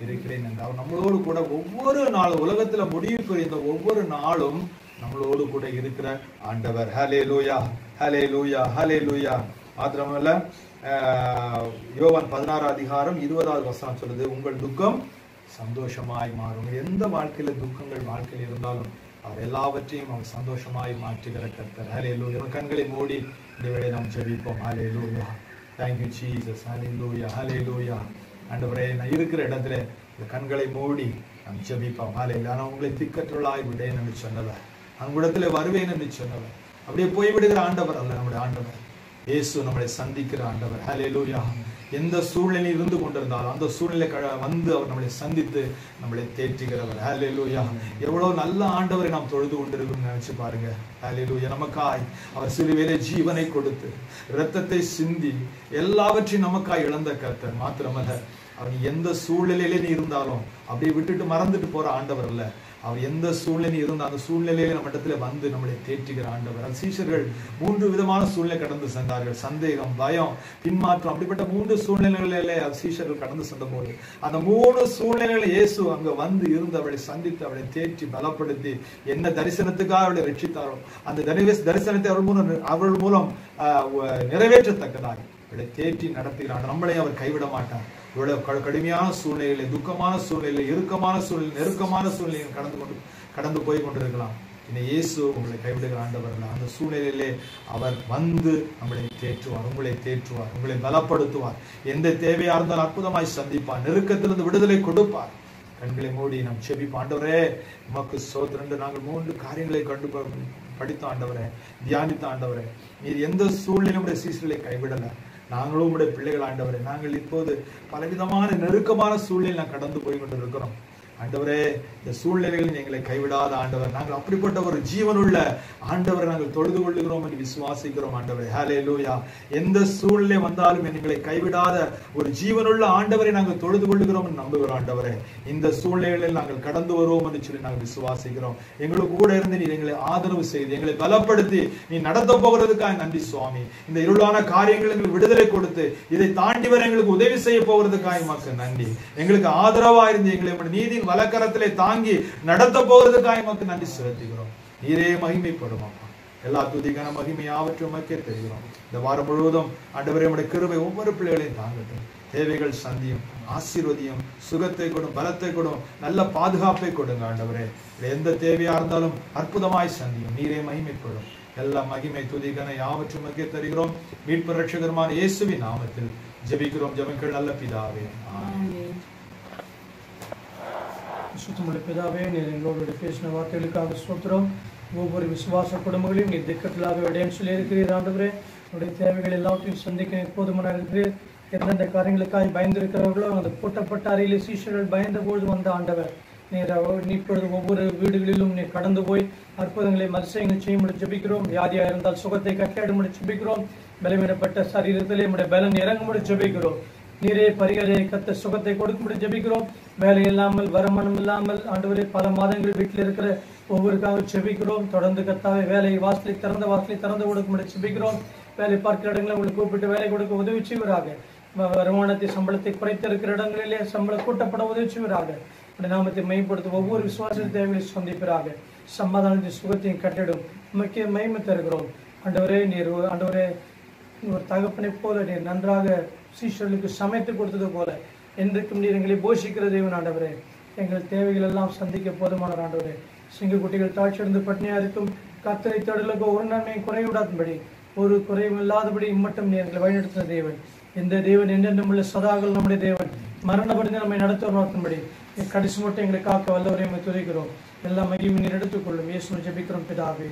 இருக்கிறேன் என்றால் நம்மளோடு கூட ஒவ்வொரு நாளும் உலகத்துல முடிவு புரிந்த ஒவ்வொரு நாளும் நம்மளோடு கூட இருக்கிற ஆண்டவர். ஹலே லூயா ஹலே லூயா ஹலே லூயா மாத்திரமல்ல யோவான் பதினாறு அதிகாரம் இருபதாவது வசனம் சொல்லுது உங்கள் துக்கம் சந்தோஷமாய் மாறும். எந்த வாழ்க்கையில துக்கங்கள் வாழ்க்கையில் இருந்தாலும் அவர் எல்லாவற்றையும் அவர் சந்தோஷமாய் மாற்றுகிற கர்த்தர். ஹலே லூயா கண்களை மூடி இந்த வேலை நாம் ஜெபிப்போம். ஹலே லூயா தேங்க்யூ ஜீசஸ் ஹலே லூயா ஹலே லூயா ஆண்டவரே நான் இருக்கிற இடத்துல இந்த கண்களை மூடி நாம் ஜெபிப்போம். ஹலே ஆனால் உங்களை திக்கற்றலாய் விடேன் என்று சொன்னவர். அங்கிடத்துல வருவேன் என்று சொன்னவர். அப்படியே போய்விடுகிற ஆண்டவர் அல்ல நம்முடைய ஆண்டவர். இயேசு நம்மளை சந்திக்கிற ஆண்டவர். ஹalleluya எந்த சூழ்நிலையில் இருந்து கொண்டிருந்தாலும் அந்த சூழ்நிலை க- வந்து அவர் நம்மளை சந்தித்து நம்மளை தேற்றுகிறவர். லூயா எவ்வளோ நல்ல ஆண்டவரை நாம் தொழுது கொண்டிருக்கும் நினைச்சு பாருங்க. ஹalleluya நமக்காய் அவர் சிறுவேலை ஜீவனை கொடுத்து இரத்தத்தை சிந்தி எல்லாவற்றையும் நமக்காய் இழந்த கர்த்தர் மாத்திரமல்ல அவர் எந்த சூழ்நிலையில நீ இருந்தாலும் அப்படியே விட்டுட்டு மறந்துட்டு போற ஆண்டவர் இல்ல அவர் எந்த சூழ்நிலை இருந்த அந்த சூழ்நிலையில நம்ம இடத்துல வந்து நம்மளை தேற்றுகிற ஆண்டவர். சீஷர்கள் மூன்று விதமான சூழ்நிலை கடந்து சென்றார்கள். சந்தேகம் பயம் பின்மாற்றம் அப்படிப்பட்ட மூன்று சூழ்நிலைகளிலே சீஷர்கள் கடந்து சென்ற போது அந்த மூணு சூழ்நிலைகளை இயேசு அங்க வந்து இருந்து அவளை சந்தித்து அவளை தேற்றி பலப்படுத்தி என்ன தரிசனத்துக்காக அவளை ரட்சித்தாரோ அந்த தரிச- தரிசனத்தை அவள் மூலம் அவள் மூலம் நிறைவேற்றத்தக்கதாக அவளை தேற்றி நடத்துகிறான். நம்மளையும் அவர் கைவிட மாட்டார். இவ்வளவு க- கடுமையான சூழ்நிலையில துக்கமான சூழ்நிலை இறுக்கமான சூழ்நிலை நெருக்கமான சூழ்நிலையில் கடந்து கொண்டு கடந்து போய் கொண்டிருக்கலாம். இன்னும் இயேசு உங்களை கைவிடுகிற ஆண்டவர்கள் அந்த சூழ்நிலையிலே அவர் வந்து நம்மளை தேற்றுவார் உங்களை தேற்றுவார் உங்களை பலப்படுத்துவார். எந்த தேவையா இருந்தாலும் அற்புதமாய் சந்திப்பார். நெருக்கத்திலிருந்து விடுதலை கொடுப்பார். கண்களை மூடி நம் செபிப்ப ஆண்டவரே உமக்கு சோத்திரண்டு நாங்கள் மூன்று காரியங்களை கண்டு படித்த ஆண்டவரே தியானித்த ஆண்டவரே நீர் எந்த சூழ்நிலையும் சீசர்களை கைவிடலை. நாங்களும் உங்களுடைய பிள்ளைகள் ஆண்டவரே. நாங்கள் இப்போது பலவிதமான நெருக்கமான சூழ்நிலை நான் கடந்து போய் கொண்டிருக்கிறோம். ஆண்டவரே இந்த சூழ்நிலைகளில் எங்களை கைவிடாத ஆண்டவர். நாங்கள் அப்படிப்பட்ட ஒரு ஜீவனுள்ள ஆண்டவரை நாங்கள் தொழுது கொள்ளுகிறோம் என்று விசுவாசிக்கிறோம் ஆண்டவரே. ஹலே லூயா எந்த சூழ்நிலை வந்தாலும் எங்களை கைவிடாத ஒரு ஜீவனுள்ள ஆண்டவரை நாங்கள் தொழுது கொள்ளுகிறோம் என்று நம்புகிறோம் ஆண்டவரே. இந்த சூழ்நிலைகளில் நாங்கள் கடந்து வருவோம் என்று சொல்லி நாங்கள் விசுவாசிக்கிறோம். எங்களுக்கு கூட இருந்து நீ எங்களை ஆதரவு செய்து எங்களை பலப்படுத்தி நீ நடத்த போகிறதுக்காக நன்றி சுவாமி. இந்த இருளான காரியங்கள் எங்களுக்கு விடுதலை கொடுத்து இதை தாண்டி வர எங்களுக்கு உதவி செய்ய போகிறதுக்காக மக்கள் நன்றி. எங்களுக்கு ஆதரவா இருந்து எங்களை நீதி வலக்கரத்திலே தாங்கி நடத்த போகிறதுக்காக எமக்கு நன்றி செலுத்துகிறோம். நீரே மகிமைப்படும் அப்பா. எல்லா துதிக்கான மகிமை ஆவற்றும் மக்கே தெரிகிறோம். இந்த வாரம் முழுவதும் ஆண்டவரே உம்முடைய கிருவை ஒவ்வொரு பிள்ளைகளையும் தாங்கட்டும். தேவைகள் சந்தியும் ஆசீர்வதியும் சுகத்தை கொடும் பலத்தை கொடும் நல்ல பாதுகாப்பை கொடுங்க ஆண்டவரே. எந்த தேவையா இருந்தாலும் அற்புதமாய் சந்தியும். நீரே மகிமைப்படும். எல்லா மகிமை துதிகன யாவற்றும் மக்கே தருகிறோம். மீட்பு ரட்சகருமான இயேசுவின் நாமத்தில் ஜபிக்கிறோம். ஜபங்கள் நல்ல பிதாவே. சுத்தமுள்ள பிதாவே நீர் எங்களோடு பேசின வார்த்தைகளுக்காக ஸ்தோத்திரம். ஒவ்வொரு விசுவாச குடும்பங்களையும் நீர் திக்கத்திலாக விடையன்னு சொல்லி இருக்கிறீர் ஆண்டவரே. உடைய தேவைகள் எல்லாவற்றையும் சந்திக்க போதுமான இருக்கிறீர். எந்தெந்த காரியங்களுக்காக பயந்திருக்கிறவர்களோ அந்த பூட்டப்பட்ட அறையில் சீஷர்கள் பயந்த போது வந்த ஆண்டவர். நீர் நீ இப்பொழுது ஒவ்வொரு வீடுகளிலும் நீ கடந்து போய் அற்புதங்களை மதிசயங்கள் செய்ய முடியும் ஜெபிக்கிறோம். வியாதியா இருந்தால் சுகத்தை கட்டியாட முடியும் ஜெபிக்கிறோம். பலவீனப்பட்ட சரீரத்திலே நம்முடைய பலன் இறங்க முடியும் ஜெபிக்கிறோம். நீரே பரிகரை கத்த சுகத்தை கொடுக்கும்படி ஜெபிக்கிறோம். வேலை இல்லாமல் வருமானம் இல்லாமல் ஆண்டு பல மாதங்கள் வீட்டில் இருக்கிற ஒவ்வொருக்காக ஜெபிக்கிறோம். தொடர்ந்து கத்தாவே வேலை வாசலை திறந்த வாசலை திறந்து கொடுக்கும்படி ஜெபிக்கிறோம். வேலை பார்க்கிற இடங்களை உங்களுக்கு கூப்பிட்டு வேலை கொடுக்க உதவி செய்வராக. வருமானத்தை சம்பளத்தை குறைத்திருக்கிற இடங்களிலே சம்பளம் கூட்டப்பட உதவி செய்வராக. நாமத்தை மேம்படுத்த ஒவ்வொரு விசுவாச தேவையை சந்திப்பிறாக சமாதானத்தை சுகத்தையும் கட்டிடும். முக்கிய மகிமை தருகிறோம். அண்டவரே நீர் ஆண்டவரே ஒரு தகப்பனை போல நீர் நன்றாக சீஷர்களுக்கு சமைத்து கொடுத்தது போல என்றைக்கும் நீர் எங்களை போஷிக்கிற தேவன் ஆண்டவரே. எங்கள் தேவைகள் எல்லாம் சந்திக்க போதுமான ஆண்டவரே. சிங்கக்குட்டிகள் தாழ்ச்சியடைந்து பட்னியா இருக்கும் கத்தரை தொடர்களுக்கு ஒரு நன்மையும் குறைவிடாதபடி ஒரு குறையும் இல்லாதபடி இம்மட்டும் நீர் எங்களை வழிநடத்தின தேவன். இந்த தேவன் என்னென்னும் உள்ள சதாகள் நம்முடைய தேவன். மரணப்படுத்தி நம்மை நடத்த நடத்தும்படி கடைசி மட்டும் எங்களை காக்க வல்லவரையும் துதிக்கிறோம். எல்லா மகிமையும் நீர் எடுத்துக்கொள்ளும். இயேசு ஜெபிக்கிறோம் பிதாவே.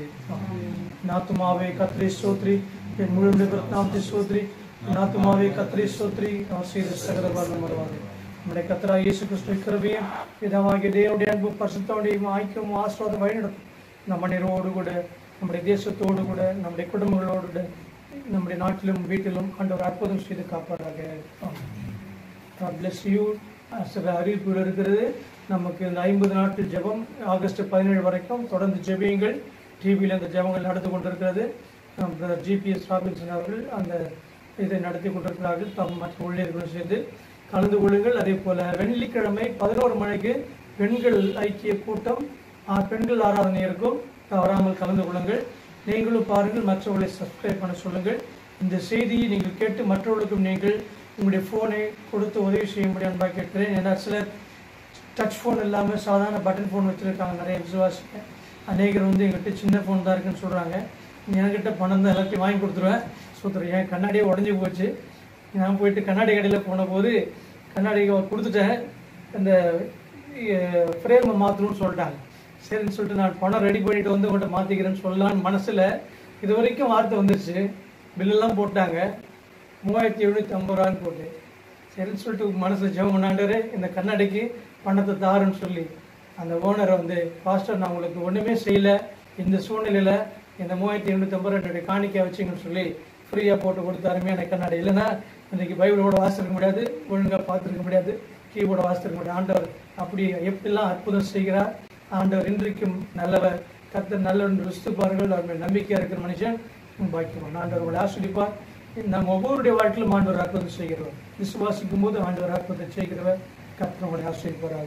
நாத்துமாவே கத்ரி சோத்ரி என் முழு நாமத்தை சோத்ரி நாத்துமாவே கத்ரி சோத்ரி அவர் செய்த வருவாங்க நம்முடைய கத்தரா இயேசு கிறிஸ்துவ கிருபையும் பிதாவாகிய தேவனுடைய அன்பு பரிசுத்தோடைய ஐக்கியம் ஆசிர்வாதம் வழிநடத்தும் நம்ம நிறவோடு கூட நம்முடைய தேசத்தோடு கூட நம்முடைய குடும்பங்களோடு கூட நம்முடைய நாட்டிலும் வீட்டிலும் ஆண்டவர் அற்புதம் செய்து காப்பாராக God bless சில அறிவிப்புகள் இருக்கிறது நமக்கு இந்த ஐம்பது நாட்டு ஜெபம் ஆகஸ்ட் பதினேழு வரைக்கும் தொடர்ந்து ஜெபியுங்கள் டிவியில் அந்த ஜெபங்கள் நடந்து கொண்டிருக்கிறது பிரதர் ஜிபிஎஸ் ராபின்சன் அவர்கள் அந்த இதை நடத்தி கொண்டிருக்கிறார்கள். தம் மற்ற ஊழியர்களும் சேர்ந்து கலந்து கொள்ளுங்கள். அதே போல வெள்ளிக்கிழமை பதினோரு மணிக்கு பெண்கள் ஐக்கிய கூட்டம் பெண்கள் ஆராதனை இருக்கும். தவறாமல் கலந்து கொள்ளுங்கள். நீங்களும் பாருங்கள். மற்றவர்களை சப்ஸ்கிரைப் பண்ண சொல்லுங்கள். இந்த செய்தியை நீங்கள் கேட்டு மற்றவர்களுக்கும் நீங்கள் உங்களுடைய ஃபோனை கொடுத்து உதவி செய்யும்படி அன்பாக கேட்கிறேன். ஏன்னா சிலர் டச் ஃபோன் இல்லாமல் சாதாரண பட்டன் ஃபோன் வச்சுருக்காங்க. நிறைய விசுவாசிங்க. அநேகர் வந்து எங்கிட்ட சின்ன ஃபோன் தான் இருக்குன்னு சொல்கிறாங்க என்கிட்ட பணம் தான் எல்லாத்தையும் வாங்கி கொடுத்துருவேன். சுத்துறேன் என் கண்ணாடியே உடஞ்சி போச்சு. நான் போயிட்டு கண்ணாடி கடையில் போன போது கண்ணாடி கொடுத்துட்டேன் அந்த ஃப்ரேமை மாற்றணும்னு சொல்லிட்டாங்க. சரின்னு சொல்லிட்டு நான் பணம் ரெடி பண்ணிட்டு வந்து உங்கள்கிட்ட மாற்றிக்கிறேன்னு சொல்லலான்னு மனசில் இது வரைக்கும் வார்த்தை வந்துருச்சு. பில்லெல்லாம் போட்டாங்க. மூவாயிரத்தி எழுநூற்றி ஐம்பது ரூபான்னு போட்டு. சரின்னு சொல்லிட்டு மனசு ஜெபம் பண்ணாண்டரு. இந்த கண்ணாடிக்கு பணத்தை தாருன்னு சொல்லி. அந்த ஓனரை வந்து பாஸ்டர் நான் உங்களுக்கு ஒன்றுமே செய்யல. இந்த சூழ்நிலையில் இந்த மூவாயிரத்தி எழுநூற்றி ஐம்பது என்னுடைய காணிக்கை வச்சுங்கன்னு சொல்லி ஃப்ரீயாக போட்டு கொடுத்தாருமே எனக்கு கண்ணாடி. இல்லைன்னா இன்றைக்கி பைபிளோட வாசிருக்க முடியாது ஒழுங்காக பார்த்துருக்க முடியாது கீபோர்டு வாசித்திருக்க முடியாது. ஆண்டவர் அப்படி எப்படிலாம் அற்புதம் செய்கிறார் ஆண்டவர் இன்றைக்கும் நல்லவர் கத்த நல்ல ருசித்துப்பார்கள் பாருங்கள் அவர் மேல் நம்பிக்கையாக இருக்கிற மனுஷன் பாக்கியம் ஆண்டவர் உங்களை ஆஸ்வதிப்பார் நம்ம ஒவ்வொருடைய வாழ்க்கையிலும் ஆண்டவர் அற்புதம் செய்கிறவர். விசுவாசிக்கும் போது ஆண்டவர் அற்புதம் செய்கிறவர். கத்தனை உங்களை ஆஸ்வதிப்பார்